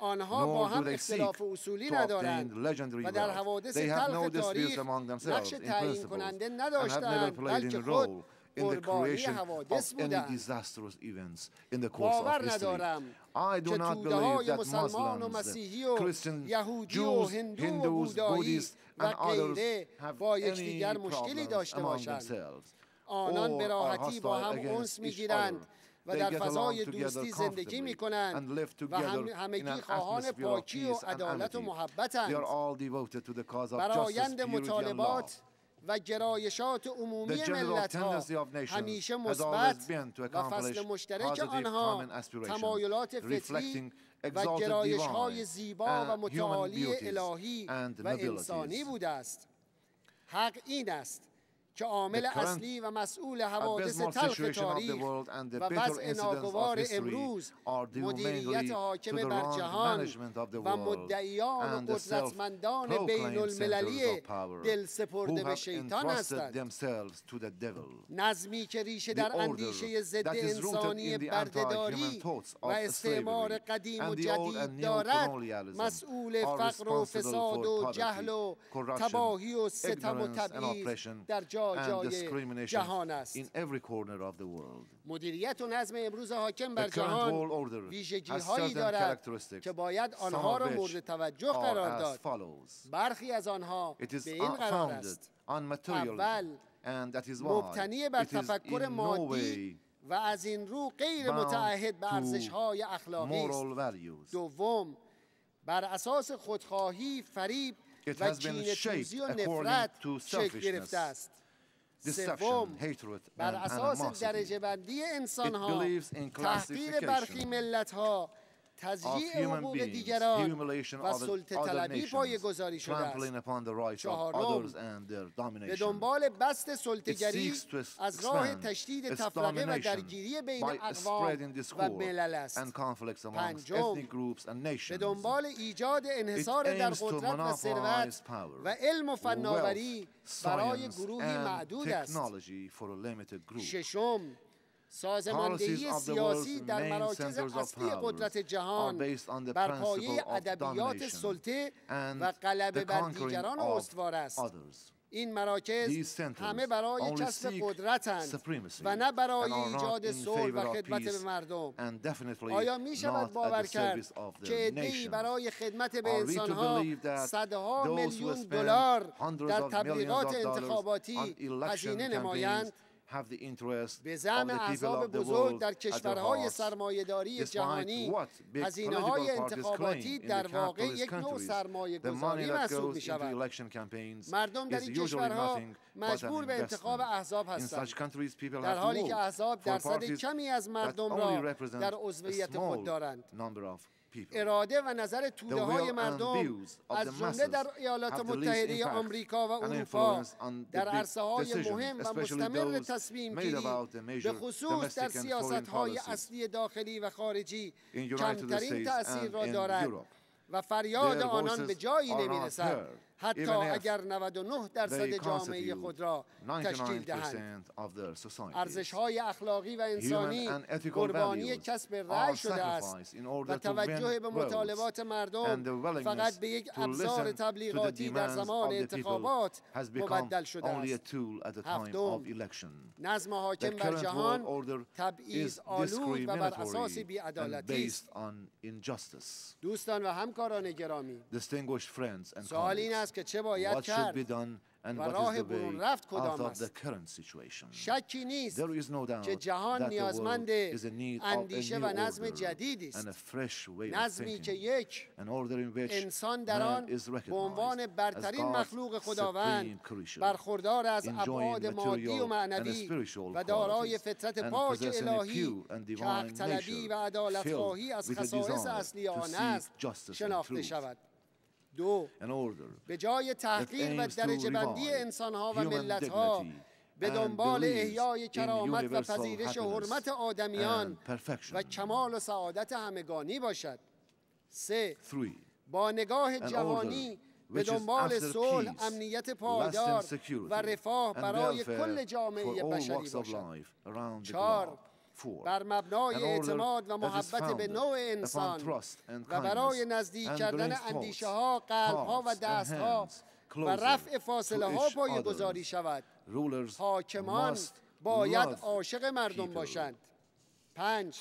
[SPEAKER 1] آنها با هم اختلاف اصولی ندارند و در حوادث تلخ تاریخ نقش تعیین کننده نداشتند بلکه خود قربانی
[SPEAKER 2] creation
[SPEAKER 1] حوادث
[SPEAKER 2] of any
[SPEAKER 1] بودند
[SPEAKER 2] disastrous events in the course of
[SPEAKER 1] باور
[SPEAKER 2] history.
[SPEAKER 1] ندارم
[SPEAKER 2] I do
[SPEAKER 1] که
[SPEAKER 2] not believe that
[SPEAKER 1] مسلمان و
[SPEAKER 2] Muslims,
[SPEAKER 1] مسیحی و
[SPEAKER 2] Christians,
[SPEAKER 1] یهودی و
[SPEAKER 2] Jews,
[SPEAKER 1] هندو و
[SPEAKER 2] Hindus,
[SPEAKER 1] بودایی
[SPEAKER 2] Buddhists,
[SPEAKER 1] و
[SPEAKER 2] and others
[SPEAKER 1] غیره
[SPEAKER 2] have
[SPEAKER 1] با
[SPEAKER 2] any
[SPEAKER 1] یکدیگر مشکلی
[SPEAKER 2] problems
[SPEAKER 1] داشته
[SPEAKER 2] among
[SPEAKER 1] باشند
[SPEAKER 2] themselves.
[SPEAKER 1] آنان به
[SPEAKER 2] are
[SPEAKER 1] راحتی با
[SPEAKER 2] hostile
[SPEAKER 1] هم انس
[SPEAKER 2] each
[SPEAKER 1] می‌گیرند
[SPEAKER 2] other.
[SPEAKER 1] و در فضای دوستی زندگی می کنند و
[SPEAKER 2] together
[SPEAKER 1] هم-
[SPEAKER 2] in
[SPEAKER 1] همگی خواهان پاکی و عدالت و محبتند برایند. مطالبات و گرایشات عمومی ملت همیشه مثبت و فصل مشترک آنها تمایلات فطری و گرایش های زیبا و متعالی الهی و انسانی بوده است. حق این است که عامل اصلی و مسئول حوادث تلخ تاریخ و وضع ناگوار امروز مدیریت حاکم بر جهان و مدعیان و قدرتمندان بین المللی دل سپرده به شیطان هستند. نظمی که ریشه در اندیشه ضد انسانی بردهداری و استعمار قدیم و جدید دارد مسئول فقر و فساد و جهل و تباهی و ستم و تبعیض در جامعه
[SPEAKER 2] and
[SPEAKER 1] جای
[SPEAKER 2] discrimination
[SPEAKER 1] جهان است
[SPEAKER 2] in every corner of the world.
[SPEAKER 1] مدیریت و نظم امروز حاکم بر
[SPEAKER 2] The current
[SPEAKER 1] جهان
[SPEAKER 2] world order
[SPEAKER 1] ویژگی
[SPEAKER 2] has
[SPEAKER 1] هایی
[SPEAKER 2] certain
[SPEAKER 1] دارد
[SPEAKER 2] characteristics,
[SPEAKER 1] که باید
[SPEAKER 2] some
[SPEAKER 1] آنها
[SPEAKER 2] of
[SPEAKER 1] را
[SPEAKER 2] which
[SPEAKER 1] مورد توجه
[SPEAKER 2] are
[SPEAKER 1] قرار
[SPEAKER 2] as
[SPEAKER 1] داد
[SPEAKER 2] follows.
[SPEAKER 1] برخی از آنها
[SPEAKER 2] It is
[SPEAKER 1] به این قرار
[SPEAKER 2] founded
[SPEAKER 1] است اول
[SPEAKER 2] and that is why
[SPEAKER 1] مبتنی بر
[SPEAKER 2] it is
[SPEAKER 1] تفکر
[SPEAKER 2] in no
[SPEAKER 1] مادی
[SPEAKER 2] way
[SPEAKER 1] و از این رو غیر متعهد به ارزش های اخلاقی است. دوم بر اساس خودخواهی فریب و
[SPEAKER 2] has been
[SPEAKER 1] کینه توزی و نفرت شکل گرفته است
[SPEAKER 2] زشن هترود
[SPEAKER 1] بر اساس درجه بندی انسان ها تاکید بر
[SPEAKER 2] کی
[SPEAKER 1] ملت ها
[SPEAKER 2] تزییع
[SPEAKER 1] حقوق دیگران و سلطه طلبی پای گذاری شده است. چهارم به دنبال بست
[SPEAKER 2] سلطه‌گری
[SPEAKER 1] از راه تشدید تفرقه و درگیری بین اقوام و ملل است. پنجم به دنبال ایجاد انحصار در قدرت و ثروت و علم و فناوری برای گروهی معدود است. ششم سازماندهی سیاسی در مراکز اصلی قدرت جهان بر پایه ادبیات سلطه و غلبه بر دیگران استوار است. این مراکز همه برای کسب قدرتند و نه برای ایجاد صلح و خدمت به مردم. آیا می شود باور کرد که ادهی برای خدمت به انسانها صدها میلیون دلار در تبلیغات انتخاباتی هزینه نمایند؟
[SPEAKER 2] Have the interest
[SPEAKER 1] به
[SPEAKER 2] of
[SPEAKER 1] زعم
[SPEAKER 2] the people
[SPEAKER 1] احزاب
[SPEAKER 2] of the
[SPEAKER 1] بزرگ
[SPEAKER 2] world
[SPEAKER 1] در کشورهای. سرمایهداری جهانی
[SPEAKER 2] what big
[SPEAKER 1] هزینه
[SPEAKER 2] political
[SPEAKER 1] های
[SPEAKER 2] parties
[SPEAKER 1] انتخاباتی در
[SPEAKER 2] the
[SPEAKER 1] واقع
[SPEAKER 2] capitalist
[SPEAKER 1] یک نوع
[SPEAKER 2] countries,
[SPEAKER 1] سرمایه
[SPEAKER 2] the money
[SPEAKER 1] گذاری
[SPEAKER 2] that
[SPEAKER 1] محسوب
[SPEAKER 2] goes
[SPEAKER 1] می شود
[SPEAKER 2] election campaigns
[SPEAKER 1] مردم در
[SPEAKER 2] is
[SPEAKER 1] این
[SPEAKER 2] usually
[SPEAKER 1] کشورها مجبور به انتخاب. احزاب
[SPEAKER 2] In
[SPEAKER 1] هستند در حالی که احزاب درصد کمی از مردم
[SPEAKER 2] only
[SPEAKER 1] را در
[SPEAKER 2] a
[SPEAKER 1] عضویت
[SPEAKER 2] small
[SPEAKER 1] خود دارند. اراده و نظر توده های مردم از جمله در ایالات متحده آمریکا و اروپا در عرصه های مهم و مستمر تصمیم گیری به خصوص در سیاست های اصلی داخلی و خارجی کمترین تأثیر را دارد و فریاد آنان به جایی نمی‌رسد. حتی اگر 99 درصد جامعه خود را تشکیل دهند. ارزش های اخلاقی و انسانی قربانی کسب رأی شده است و توجه به مطالبات مردم فقط به یک ابزار تبلیغاتی در زمان انتخابات مبدل شده است. هفتم نظم حاکم بر جهان
[SPEAKER 2] تبعیز
[SPEAKER 1] آلود و بر اساس بیعدالتی. است دوستان و همکاران گرامی سآل این است که چه باید کرد و راه برون رفت کدام است. شکی نیست که جهان نیازمند اندیشه و نظم
[SPEAKER 2] جدید
[SPEAKER 1] است. نظمی که یک انسان در آن به عنوان برترین مخلوق خداوند برخوردار از ابعاد مادی و معنوی و دارای فطرت پاک الهی که حق و عدالت خواهی از خصائص اصلی آن است شناخته شود. دو. به جای تحقیر و درجه بندی
[SPEAKER 2] انسان
[SPEAKER 1] ها و ملت
[SPEAKER 2] ها
[SPEAKER 1] به دنبال احیای کرامت و پذیرش
[SPEAKER 2] و
[SPEAKER 1] حرمت آدمیان و کمال و سعادت همگانی باشد. سه. با نگاه
[SPEAKER 2] جوانی
[SPEAKER 1] به دنبال صلح امنیت پایدار و رفاه برای کل جامعه بشری باشد. چهار. بر مبنای اعتماد و محبت به نوع انسان و برای نزدیک کردن اندیشه ها قلب ها و دست ها و رفع فاصله ها
[SPEAKER 2] پای
[SPEAKER 1] گذاری شود حاکمان باید عاشق مردم باشند پنج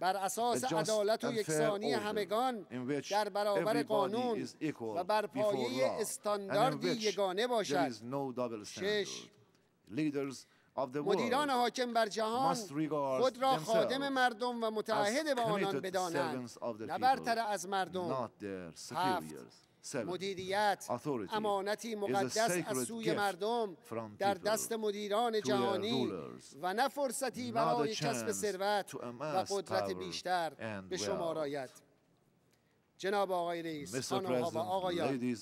[SPEAKER 1] بر اساس عدالت و یکسانی همگان در برابر قانون و بر پایه استانداردی یگانه باشد شش مدیران حاکم بر جهان خود را خادم مردم و متعهد به آنان بدانند. نه برتر از مردم. مدیریت امانتی مقدس از سوی مردم در دست مدیران جهانی و نه فرصتی برای کسب ثروت و قدرت بیشتر به شما راید جناب آقای رئیس خانم‌ها و آقایان.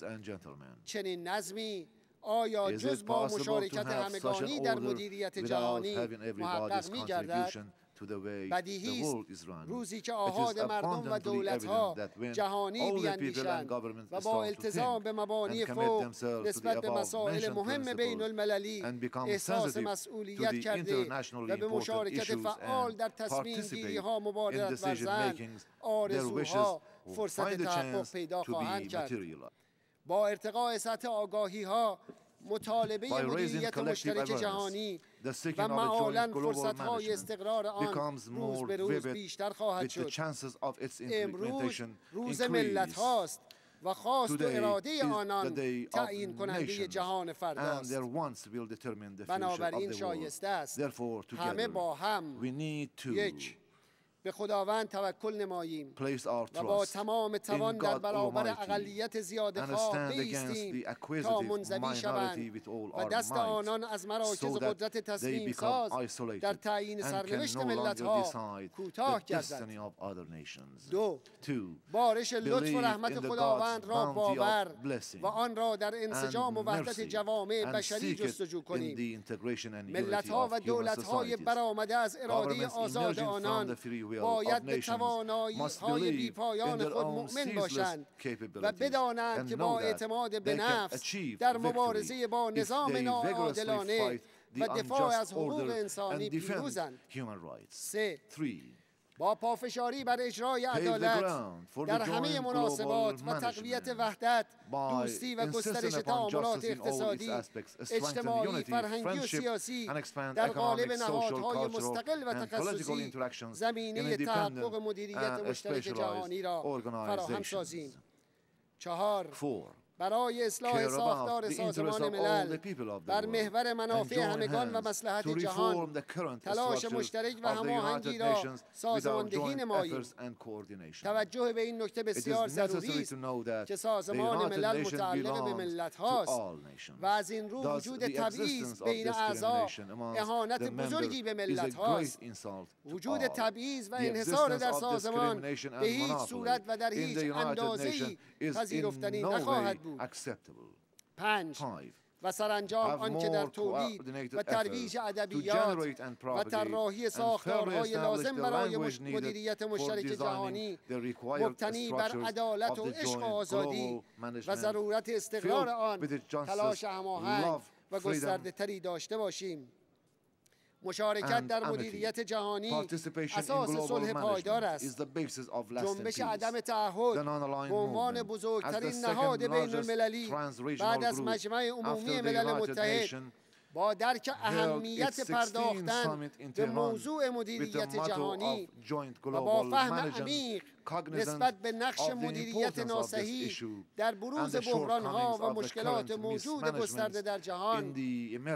[SPEAKER 1] چنین نظمی آیا جز با مشارکت همگانی در مدیریت جهانی محقق می گردد؟ بدیهی است روزی که آهاد مردم و
[SPEAKER 2] دولت ها
[SPEAKER 1] جهانی
[SPEAKER 2] می
[SPEAKER 1] و با التزام به مبانی فوق نسبت به مسائل مهم بین المللی احساس مسئولیت کرده و به مشارکت فعال در تصمیم گیری ها مبارد
[SPEAKER 2] و زن
[SPEAKER 1] آرزوها فرصت تحقق پیدا خواهند کرد. با ارتقاء سطح آگاهی ها مطالبه مدیریت مشترک جهانی و معالا فرصت های استقرار آن روز به روز بیشتر خواهد شد. امروز روز ملت هاست و خواست و اراده آنان تعیین کننده جهان فرداست. بنابراین شایسته است. همه با هم یک به خداوند توکل نماییم. و با تمام توان در برابر اقلیت
[SPEAKER 2] زیاد
[SPEAKER 1] خواه بیستیم تا منزوی شوند. و دست آنان از مراکز قدرت تصمیم ساز در تعیین سرنوشت ملت ها کوتاه گردد. دو بارش لطف و رحمت خداوند را باور و آن را در انسجام و وحدت جوامع بشری جستجو کنیم. ملت ها و دولت های برآمده از اراده آزاد آنان باید به توانایی های
[SPEAKER 2] بیپایان
[SPEAKER 1] خود مؤمن باشند و بدانند که با اعتماد به نفس در مبارزه با نظام ناعادلانه و دفاع از حقوق انسانی پیروزند. سه، با پافشاری بر اجرای عدالت در همه مناسبات و تقویت وحدت دوستی و گسترش تعاملات اقتصادی اجتماعی فرهنگی و سیاسی در قالب نهادهای مستقل و تخصصی زمینه تحقق مدیریت مشترک جهانی را فراهم سازیم. چهار برای اصلاح ساختار سازمان ملل بر محور منافع همگان و
[SPEAKER 2] مسلحت
[SPEAKER 1] جهان تلاش مشترک و هماهنگی را سازماندهی
[SPEAKER 2] نماید
[SPEAKER 1] توجه به این نکته بسیار ضروری است که سازمان ملل متعلق به ملت هاست و از این رو وجود
[SPEAKER 2] طبیعی
[SPEAKER 1] بین اعضا اهانت بزرگی به ملت هاست. وجود تبعیض و انحصار در سازمان به هیچ صورت و در هیچ اندازه‌ای پذیرفتنی نخواهد بود. بود.
[SPEAKER 2] Acceptable.
[SPEAKER 1] پنج.
[SPEAKER 2] Five.
[SPEAKER 1] و سرانجام آنچه در تولید و ترویج ادبیات و طراحی ساختارهای لازم برای مدیریت مشترک جهانی مبتنی بر عدالت و عشق آزادی و ضرورت استقرار آن. تلاش هماهنگ و گسترده تری داشته باشیم. مشارکت در مدیریت جهانی اساس صلح پایدار است. جنبش عدم تعهد به عنوان بزرگترین نهاد بین المللی بعد از مجمع عمومی ملل متحد با درک اهمیت پرداختن به موضوع مدیریت جهانی و با فهم عمیق نسبت به نقش مدیریت
[SPEAKER 2] ناسهی
[SPEAKER 1] در بروز بحران
[SPEAKER 2] ها
[SPEAKER 1] و مشکلات موجود گسترده در جهان.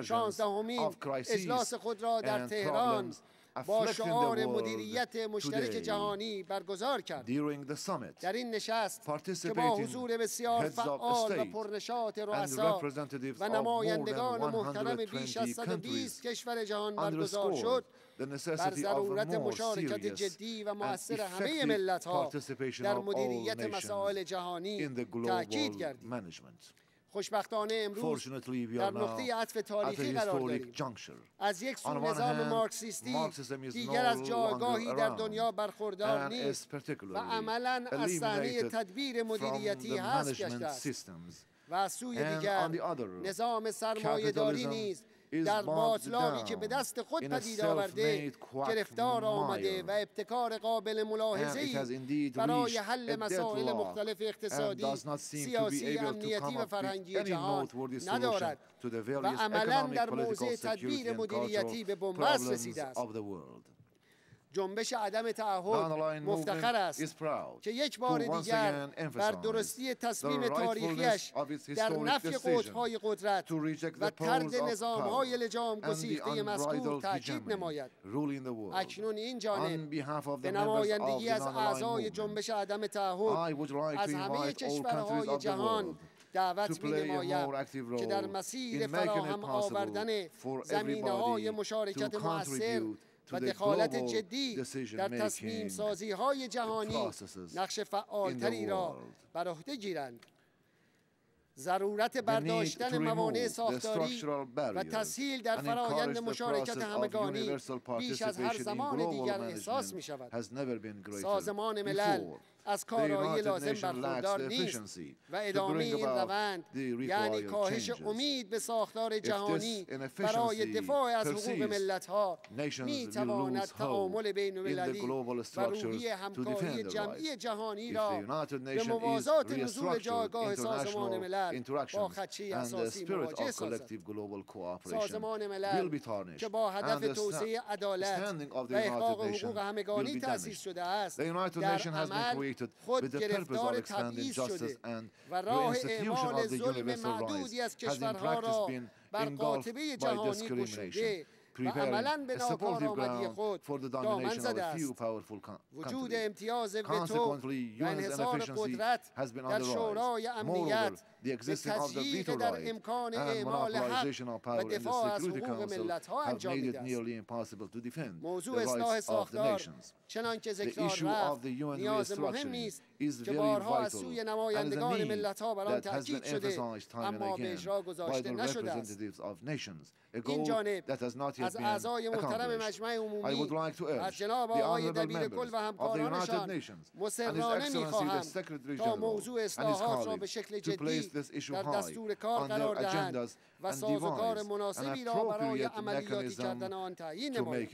[SPEAKER 1] شانزدهمین اجلاس خود را در تهران با شعار مدیریت مشترک جهانی برگزار کرد. در این نشست که با حضور بسیار فعال و
[SPEAKER 2] پرنشات
[SPEAKER 1] رؤسا و نمایندگان محترم بیش از
[SPEAKER 2] 120
[SPEAKER 1] کشور جهان برگزار شد. بر ضرورت مشارکت جدی و مؤثر همه ملت ها در مدیریت مسائل جهانی تأکید
[SPEAKER 2] کرد.
[SPEAKER 1] خوشبختانه امروز در نقطه عطف تاریخی قرار داریم. از یک سو نظام مارکسیستی دیگر از جایگاهی در دنیا برخوردار نیست و عملا از صحنه تدبیر مدیریتی حذف گشته است. و از سوی دیگر نظام سرمایه‌داری نیز
[SPEAKER 2] is
[SPEAKER 1] در باطلاقی که به دست خود پدید آورده گرفتار آمده و ابتکار قابل ملاحظه
[SPEAKER 2] ای
[SPEAKER 1] برای حل مسائل مختلف اقتصادی سیاسی امنیتی و فرهنگی جهان ندارد. و عملا در موضع تدبیر مدیریتی به
[SPEAKER 2] بومبس
[SPEAKER 1] رسیده است. جنبش عدم تعهد مفتخر است که یک بار دیگر بر درستی تصمیم تاریخیش در
[SPEAKER 2] نفع
[SPEAKER 1] قطبهای قدرت و ترد نظام
[SPEAKER 2] های
[SPEAKER 1] لجام گسیخته مذکور
[SPEAKER 2] تأکید
[SPEAKER 1] نماید. اکنون این جانب به نمایندگی از اعضای جنبش عدم تعهد از همه کشورهای جهان دعوت می که در مسیر فراهم آوردن زمینه های مشارکت
[SPEAKER 2] موثر
[SPEAKER 1] و دخالت جدی در تصمیم سازی های جهانی نقش فعالتری را بر عهده گیرند. ضرورت برداشتن موانع ساختاری و تسهیل در فرایند مشارکت همگانی بیش از هر زمان دیگر احساس می شود. سازمان ملل از کارایی لازم برخوردار نیست. و ادامه این روند یعنی کاهش امید به ساختار جهانی برای دفاع از حقوق ملت ها می تواند تعامل بین المللی و
[SPEAKER 2] روحی
[SPEAKER 1] همکاری جمعی جهانی را به موازات نزول جایگاه سازمان ملل با خدشه اساسی مواجه سازد. سازمان ملل که با هدف توسعه عدالت و احقاق حقوق همگانی تأسیس شده است. در عمل
[SPEAKER 2] created
[SPEAKER 1] خود
[SPEAKER 2] with the purpose of
[SPEAKER 1] گرفتار
[SPEAKER 2] expanding
[SPEAKER 1] تبعیض شده
[SPEAKER 2] justice and
[SPEAKER 1] و راه
[SPEAKER 2] reinstitution
[SPEAKER 1] اعمال
[SPEAKER 2] of the
[SPEAKER 1] ظلم
[SPEAKER 2] universal
[SPEAKER 1] معدودی از
[SPEAKER 2] rights has in
[SPEAKER 1] کشورها
[SPEAKER 2] practice
[SPEAKER 1] را
[SPEAKER 2] been
[SPEAKER 1] بر
[SPEAKER 2] engulfed
[SPEAKER 1] قاطبه
[SPEAKER 2] by
[SPEAKER 1] جهانی
[SPEAKER 2] discrimination,
[SPEAKER 1] گشوده و
[SPEAKER 2] preparing
[SPEAKER 1] عملا به
[SPEAKER 2] a supportive
[SPEAKER 1] ناکارآمدی
[SPEAKER 2] ground
[SPEAKER 1] خود
[SPEAKER 2] for the
[SPEAKER 1] دامن
[SPEAKER 2] domination of
[SPEAKER 1] زده
[SPEAKER 2] a few
[SPEAKER 1] است
[SPEAKER 2] powerful co-
[SPEAKER 1] وجود
[SPEAKER 2] countries.
[SPEAKER 1] امتیاز وتو
[SPEAKER 2] Consequently,
[SPEAKER 1] و
[SPEAKER 2] union's
[SPEAKER 1] انحصار
[SPEAKER 2] inefficiency
[SPEAKER 1] قدرت
[SPEAKER 2] has been on
[SPEAKER 1] در
[SPEAKER 2] the
[SPEAKER 1] شورای
[SPEAKER 2] rise.
[SPEAKER 1] امنیت
[SPEAKER 2] Moreover, the
[SPEAKER 1] به
[SPEAKER 2] existence of the
[SPEAKER 1] تضییق
[SPEAKER 2] veto
[SPEAKER 1] در
[SPEAKER 2] right
[SPEAKER 1] امکان
[SPEAKER 2] and
[SPEAKER 1] اعمال حق
[SPEAKER 2] monopolization of
[SPEAKER 1] و
[SPEAKER 2] power in the
[SPEAKER 1] دفاع از
[SPEAKER 2] Security
[SPEAKER 1] حقوق
[SPEAKER 2] Council
[SPEAKER 1] ملت ها
[SPEAKER 2] have
[SPEAKER 1] انجام
[SPEAKER 2] made it
[SPEAKER 1] دیده است
[SPEAKER 2] nearly impossible to defend the
[SPEAKER 1] موضوع اصلاح
[SPEAKER 2] rights of the
[SPEAKER 1] ساختار
[SPEAKER 2] nations.
[SPEAKER 1] چنان که
[SPEAKER 2] The
[SPEAKER 1] ذکرار
[SPEAKER 2] issue of
[SPEAKER 1] رفت
[SPEAKER 2] the UN
[SPEAKER 1] نیاز
[SPEAKER 2] restructuring
[SPEAKER 1] مهمی است
[SPEAKER 2] is
[SPEAKER 1] که
[SPEAKER 2] very
[SPEAKER 1] بارها از
[SPEAKER 2] vital
[SPEAKER 1] سوی
[SPEAKER 2] and is a
[SPEAKER 1] نمایندگان
[SPEAKER 2] need
[SPEAKER 1] ملت ها بر آن
[SPEAKER 2] that has been
[SPEAKER 1] تاکید شده
[SPEAKER 2] emphasized time and
[SPEAKER 1] اما به
[SPEAKER 2] again
[SPEAKER 1] اجرا
[SPEAKER 2] by
[SPEAKER 1] گذاشته
[SPEAKER 2] the
[SPEAKER 1] نشده است
[SPEAKER 2] representatives of nations. A
[SPEAKER 1] این
[SPEAKER 2] goal
[SPEAKER 1] جانب
[SPEAKER 2] that has not yet
[SPEAKER 1] از
[SPEAKER 2] been
[SPEAKER 1] اعضای محترم
[SPEAKER 2] accomplished.
[SPEAKER 1] مجمع
[SPEAKER 2] I
[SPEAKER 1] عمومی
[SPEAKER 2] would like to
[SPEAKER 1] از
[SPEAKER 2] urge
[SPEAKER 1] جناب
[SPEAKER 2] the
[SPEAKER 1] آقای
[SPEAKER 2] honorable
[SPEAKER 1] دبیر
[SPEAKER 2] members
[SPEAKER 1] کل و
[SPEAKER 2] of the United
[SPEAKER 1] همکارانشان
[SPEAKER 2] Nations and His
[SPEAKER 1] مصرانه
[SPEAKER 2] Excellency the
[SPEAKER 1] می‌خواهم
[SPEAKER 2] Secretary
[SPEAKER 1] تا
[SPEAKER 2] General
[SPEAKER 1] موضوع
[SPEAKER 2] and his
[SPEAKER 1] اصلاحات را به
[SPEAKER 2] colleagues
[SPEAKER 1] شکل
[SPEAKER 2] to place
[SPEAKER 1] جدی
[SPEAKER 2] this issue
[SPEAKER 1] در دستور کار قرار دهند و سازوکار مناسبی را برای عملیاتی کردن آن تعیین نمایند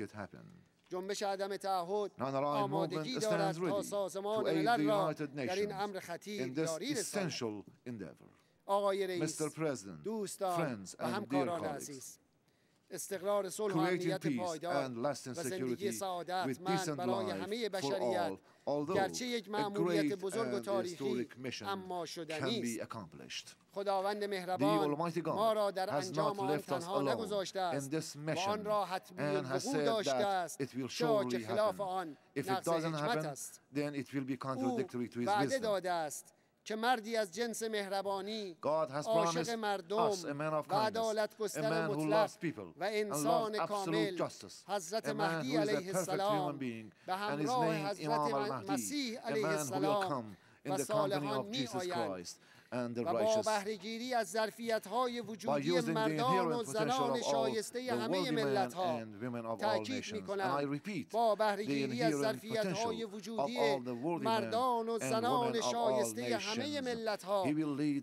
[SPEAKER 1] جنبش عدم تعهد آمادگی دارد تا سازمان ملل را در این امر خطیر یاری رساند. آقای رئیس دوستان و همکاران عزیز. استقرار صلح و امنیت پایدار و زندگی سعادت
[SPEAKER 2] من
[SPEAKER 1] برای همه بشریت گرچه یک
[SPEAKER 2] معمولیت
[SPEAKER 1] بزرگ و تاریخی اما شدنی است خداوند مهربان ما را در انجام آن تنها نگذاشته است. و آن را حتمی
[SPEAKER 2] بگو
[SPEAKER 1] داشته است. شا که خلاف آن
[SPEAKER 2] نقص
[SPEAKER 1] حکمت است. او وعده داده است. که مردی از جنس مهربانی عاشق مردم و عدالت گستر مطلق و انسان کامل حضرت مهدی علیه السلام به همراه حضرت مسیح علیه السلام و
[SPEAKER 2] سالحان
[SPEAKER 1] می آیند با بهرهگیری از ظرفیت های وجودی مردان و زنان شایسته همه ملت ها تأکید می با بهرهگیری از ظرفیت های وجودی مردان و زنان شایسته همه
[SPEAKER 2] ملتها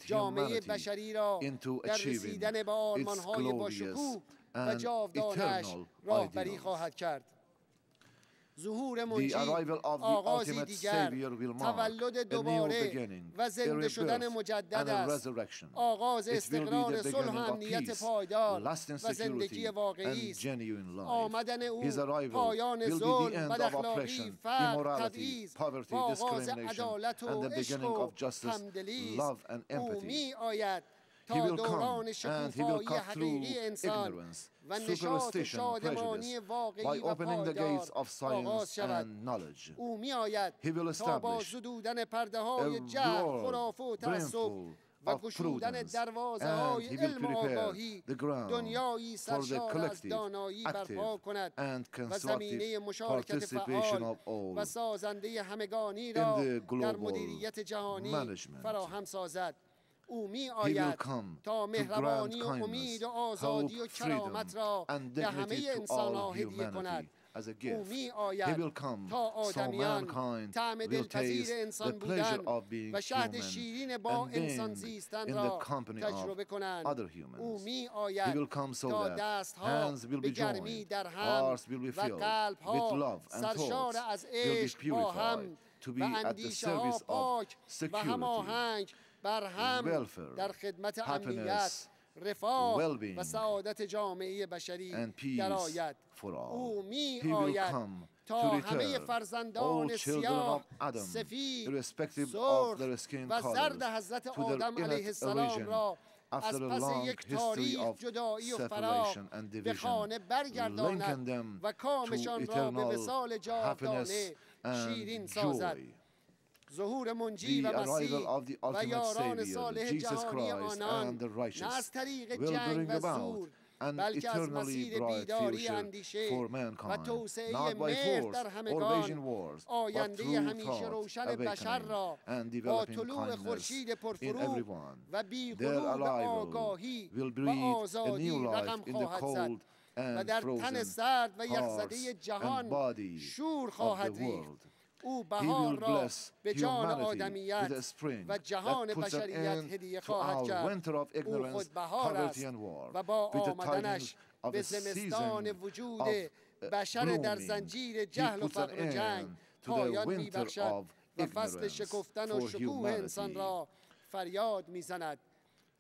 [SPEAKER 1] جامعه بشری را در رسیدن به آرمان های باشکوه و جاودانش راهبری
[SPEAKER 2] خواهد کرد.
[SPEAKER 1] خواهد کرد ظهور
[SPEAKER 2] The
[SPEAKER 1] منجی
[SPEAKER 2] arrival of the
[SPEAKER 1] آغازی
[SPEAKER 2] ultimate
[SPEAKER 1] دیگر
[SPEAKER 2] Savior will mark
[SPEAKER 1] تولد
[SPEAKER 2] a new
[SPEAKER 1] دوباره
[SPEAKER 2] beginning,
[SPEAKER 1] و
[SPEAKER 2] a
[SPEAKER 1] زنده شدن
[SPEAKER 2] rebirth,
[SPEAKER 1] مجدد
[SPEAKER 2] and a
[SPEAKER 1] است
[SPEAKER 2] resurrection.
[SPEAKER 1] آغاز
[SPEAKER 2] It will be
[SPEAKER 1] استقرار
[SPEAKER 2] the
[SPEAKER 1] صلح و
[SPEAKER 2] beginning of
[SPEAKER 1] امنیت
[SPEAKER 2] peace,
[SPEAKER 1] پایدار
[SPEAKER 2] lasting
[SPEAKER 1] و زندگی
[SPEAKER 2] security,
[SPEAKER 1] واقعی
[SPEAKER 2] and
[SPEAKER 1] است
[SPEAKER 2] genuine life.
[SPEAKER 1] آمدن او
[SPEAKER 2] His arrival
[SPEAKER 1] پایان
[SPEAKER 2] will be the
[SPEAKER 1] ظلم
[SPEAKER 2] end of
[SPEAKER 1] بداخلاقی
[SPEAKER 2] oppression,
[SPEAKER 1] فقر
[SPEAKER 2] immorality,
[SPEAKER 1] تبعیض
[SPEAKER 2] poverty,
[SPEAKER 1] و آغاز
[SPEAKER 2] discrimination,
[SPEAKER 1] عدالت و
[SPEAKER 2] and the
[SPEAKER 1] عشق
[SPEAKER 2] beginning
[SPEAKER 1] و
[SPEAKER 2] of justice,
[SPEAKER 1] همدلی
[SPEAKER 2] love, and
[SPEAKER 1] او
[SPEAKER 2] empathy.
[SPEAKER 1] می آید
[SPEAKER 2] He
[SPEAKER 1] تا
[SPEAKER 2] will come
[SPEAKER 1] دوران
[SPEAKER 2] and he will
[SPEAKER 1] شکوفایی
[SPEAKER 2] cut through
[SPEAKER 1] حقیقی انسان
[SPEAKER 2] ignorance,
[SPEAKER 1] و نشاط
[SPEAKER 2] superstition,
[SPEAKER 1] شادمانی
[SPEAKER 2] prejudice
[SPEAKER 1] واقعی
[SPEAKER 2] by
[SPEAKER 1] و
[SPEAKER 2] opening the gates
[SPEAKER 1] پایدار
[SPEAKER 2] of
[SPEAKER 1] آغاز
[SPEAKER 2] science
[SPEAKER 1] شود
[SPEAKER 2] and knowledge.
[SPEAKER 1] او می آید
[SPEAKER 2] He will
[SPEAKER 1] تا با
[SPEAKER 2] establish
[SPEAKER 1] زدودن پرده های
[SPEAKER 2] a
[SPEAKER 1] جهل خرافه و تعصب و گشودن دروازه های علم آگاهی دنیایی سرشار از دانایی برپا کند و زمینه مشارکت فعال و سازنده همگانی را در مدیریت جهانی. فراهم سازد او می آید تا مهربانی و امید و آزادی و کرامت را به همه انسانها
[SPEAKER 2] all
[SPEAKER 1] هدیه کند
[SPEAKER 2] as a
[SPEAKER 1] او
[SPEAKER 2] gift.
[SPEAKER 1] می
[SPEAKER 2] He
[SPEAKER 1] آید
[SPEAKER 2] will come
[SPEAKER 1] تا آدمیان طعم دلپذیر انسان بودن و شهد شیرین با انسان زیستن را تجربه کنند او. می
[SPEAKER 2] He
[SPEAKER 1] آید
[SPEAKER 2] will come so
[SPEAKER 1] تا
[SPEAKER 2] hands will
[SPEAKER 1] به گرمی در هم و قلب ها سرشار از عشق با هم و اندیشه ها پاک و هماهنگ بر هم در خدمت امنیت رفاه و سعادت جامعه بشری
[SPEAKER 2] در آید
[SPEAKER 1] او می آید تا همه فرزندان سیاه سفید سرخ و زرد حضرت آدم علیه السلام را از پس یک تاریخ جدایی و فراق به خانه برگرداند و کامشان را به مثال جاودانه شیرین سازد. ظهور منجی و مسیح و یاران صالح جهانی آنان نه از طریق جنگ و زور بلکه از مسیر بیداری اندیشه و توسعه مهر در همگان آینده همیشه روشن بشر را با طلوع خورشید پرفروغ و
[SPEAKER 2] بیغروب
[SPEAKER 1] آگاهی و آزادی رقم خواهد زد و در تن سرد و یخزده جهان شور خواهد ریخت. او بهار را به جان آدمیت و جهان بشریت هدیه خواهد کرد. او خود بهار است و با آمدنش به زمستان وجود بشر در زنجیر جهل و فقر جنگ
[SPEAKER 2] تایان
[SPEAKER 1] می‌بخشد و فصل شکفتن و شکوه انسان را فریاد می‌زند.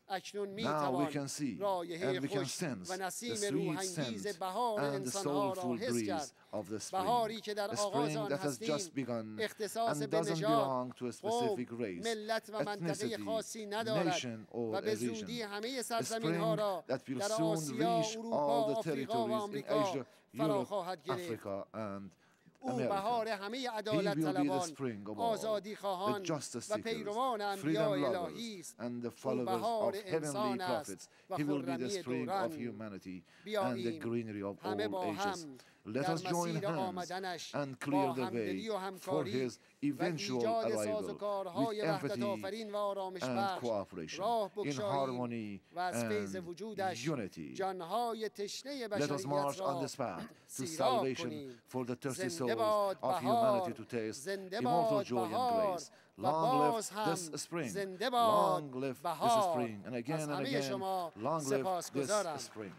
[SPEAKER 1] اکنون
[SPEAKER 2] Now we
[SPEAKER 1] میتوان
[SPEAKER 2] can see
[SPEAKER 1] رایحه
[SPEAKER 2] and we can
[SPEAKER 1] خوش
[SPEAKER 2] sense
[SPEAKER 1] و
[SPEAKER 2] the
[SPEAKER 1] نسیم
[SPEAKER 2] sweet
[SPEAKER 1] روحانگیز
[SPEAKER 2] scent
[SPEAKER 1] بهار
[SPEAKER 2] and the
[SPEAKER 1] انسانها را
[SPEAKER 2] soulful
[SPEAKER 1] حس
[SPEAKER 2] breeze
[SPEAKER 1] کرد
[SPEAKER 2] of the spring.
[SPEAKER 1] بهاری که در
[SPEAKER 2] A
[SPEAKER 1] آغاز
[SPEAKER 2] spring
[SPEAKER 1] آن
[SPEAKER 2] that has
[SPEAKER 1] هستیم
[SPEAKER 2] just begun
[SPEAKER 1] اختصاص
[SPEAKER 2] and
[SPEAKER 1] به
[SPEAKER 2] doesn't
[SPEAKER 1] نژاد
[SPEAKER 2] belong to a
[SPEAKER 1] قوم
[SPEAKER 2] specific race,
[SPEAKER 1] ملت و منطقه
[SPEAKER 2] ethnicity,
[SPEAKER 1] خاصی ندارد
[SPEAKER 2] nation or
[SPEAKER 1] و به
[SPEAKER 2] a
[SPEAKER 1] زودی
[SPEAKER 2] region.
[SPEAKER 1] همه
[SPEAKER 2] A
[SPEAKER 1] سرزمین ها
[SPEAKER 2] spring
[SPEAKER 1] را
[SPEAKER 2] that will
[SPEAKER 1] در
[SPEAKER 2] soon
[SPEAKER 1] آسیا،
[SPEAKER 2] reach
[SPEAKER 1] اروپا،
[SPEAKER 2] all the
[SPEAKER 1] آفریقا و
[SPEAKER 2] territories in
[SPEAKER 1] آمریکا
[SPEAKER 2] Asia,
[SPEAKER 1] فرا
[SPEAKER 2] Europe,
[SPEAKER 1] خواهد گرفت
[SPEAKER 2] Africa, and
[SPEAKER 1] او
[SPEAKER 2] America.
[SPEAKER 1] بهار همه
[SPEAKER 2] He
[SPEAKER 1] عدالت
[SPEAKER 2] will be the
[SPEAKER 1] طلبان
[SPEAKER 2] spring of all,
[SPEAKER 1] آزادی
[SPEAKER 2] the
[SPEAKER 1] خواهان
[SPEAKER 2] justice
[SPEAKER 1] و
[SPEAKER 2] seekers,
[SPEAKER 1] پیروان
[SPEAKER 2] freedom
[SPEAKER 1] انبیاء
[SPEAKER 2] lovers,
[SPEAKER 1] الهی است
[SPEAKER 2] and the
[SPEAKER 1] او
[SPEAKER 2] followers
[SPEAKER 1] بهار
[SPEAKER 2] of heavenly
[SPEAKER 1] انسان است
[SPEAKER 2] prophets.
[SPEAKER 1] و
[SPEAKER 2] He will be the
[SPEAKER 1] خرمی
[SPEAKER 2] spring of
[SPEAKER 1] دوران
[SPEAKER 2] humanity and the
[SPEAKER 1] بیاییم
[SPEAKER 2] greenery of
[SPEAKER 1] همه
[SPEAKER 2] all
[SPEAKER 1] با
[SPEAKER 2] ages.
[SPEAKER 1] هم
[SPEAKER 2] let us join hands and clear the way for his eventual arrival with empathy and cooperation in harmony and unity. Let us march on this path to salvation for the thirsty souls of humanity to taste immortal joy and grace. Long live this spring. Long live this spring. And again and again, long live this spring.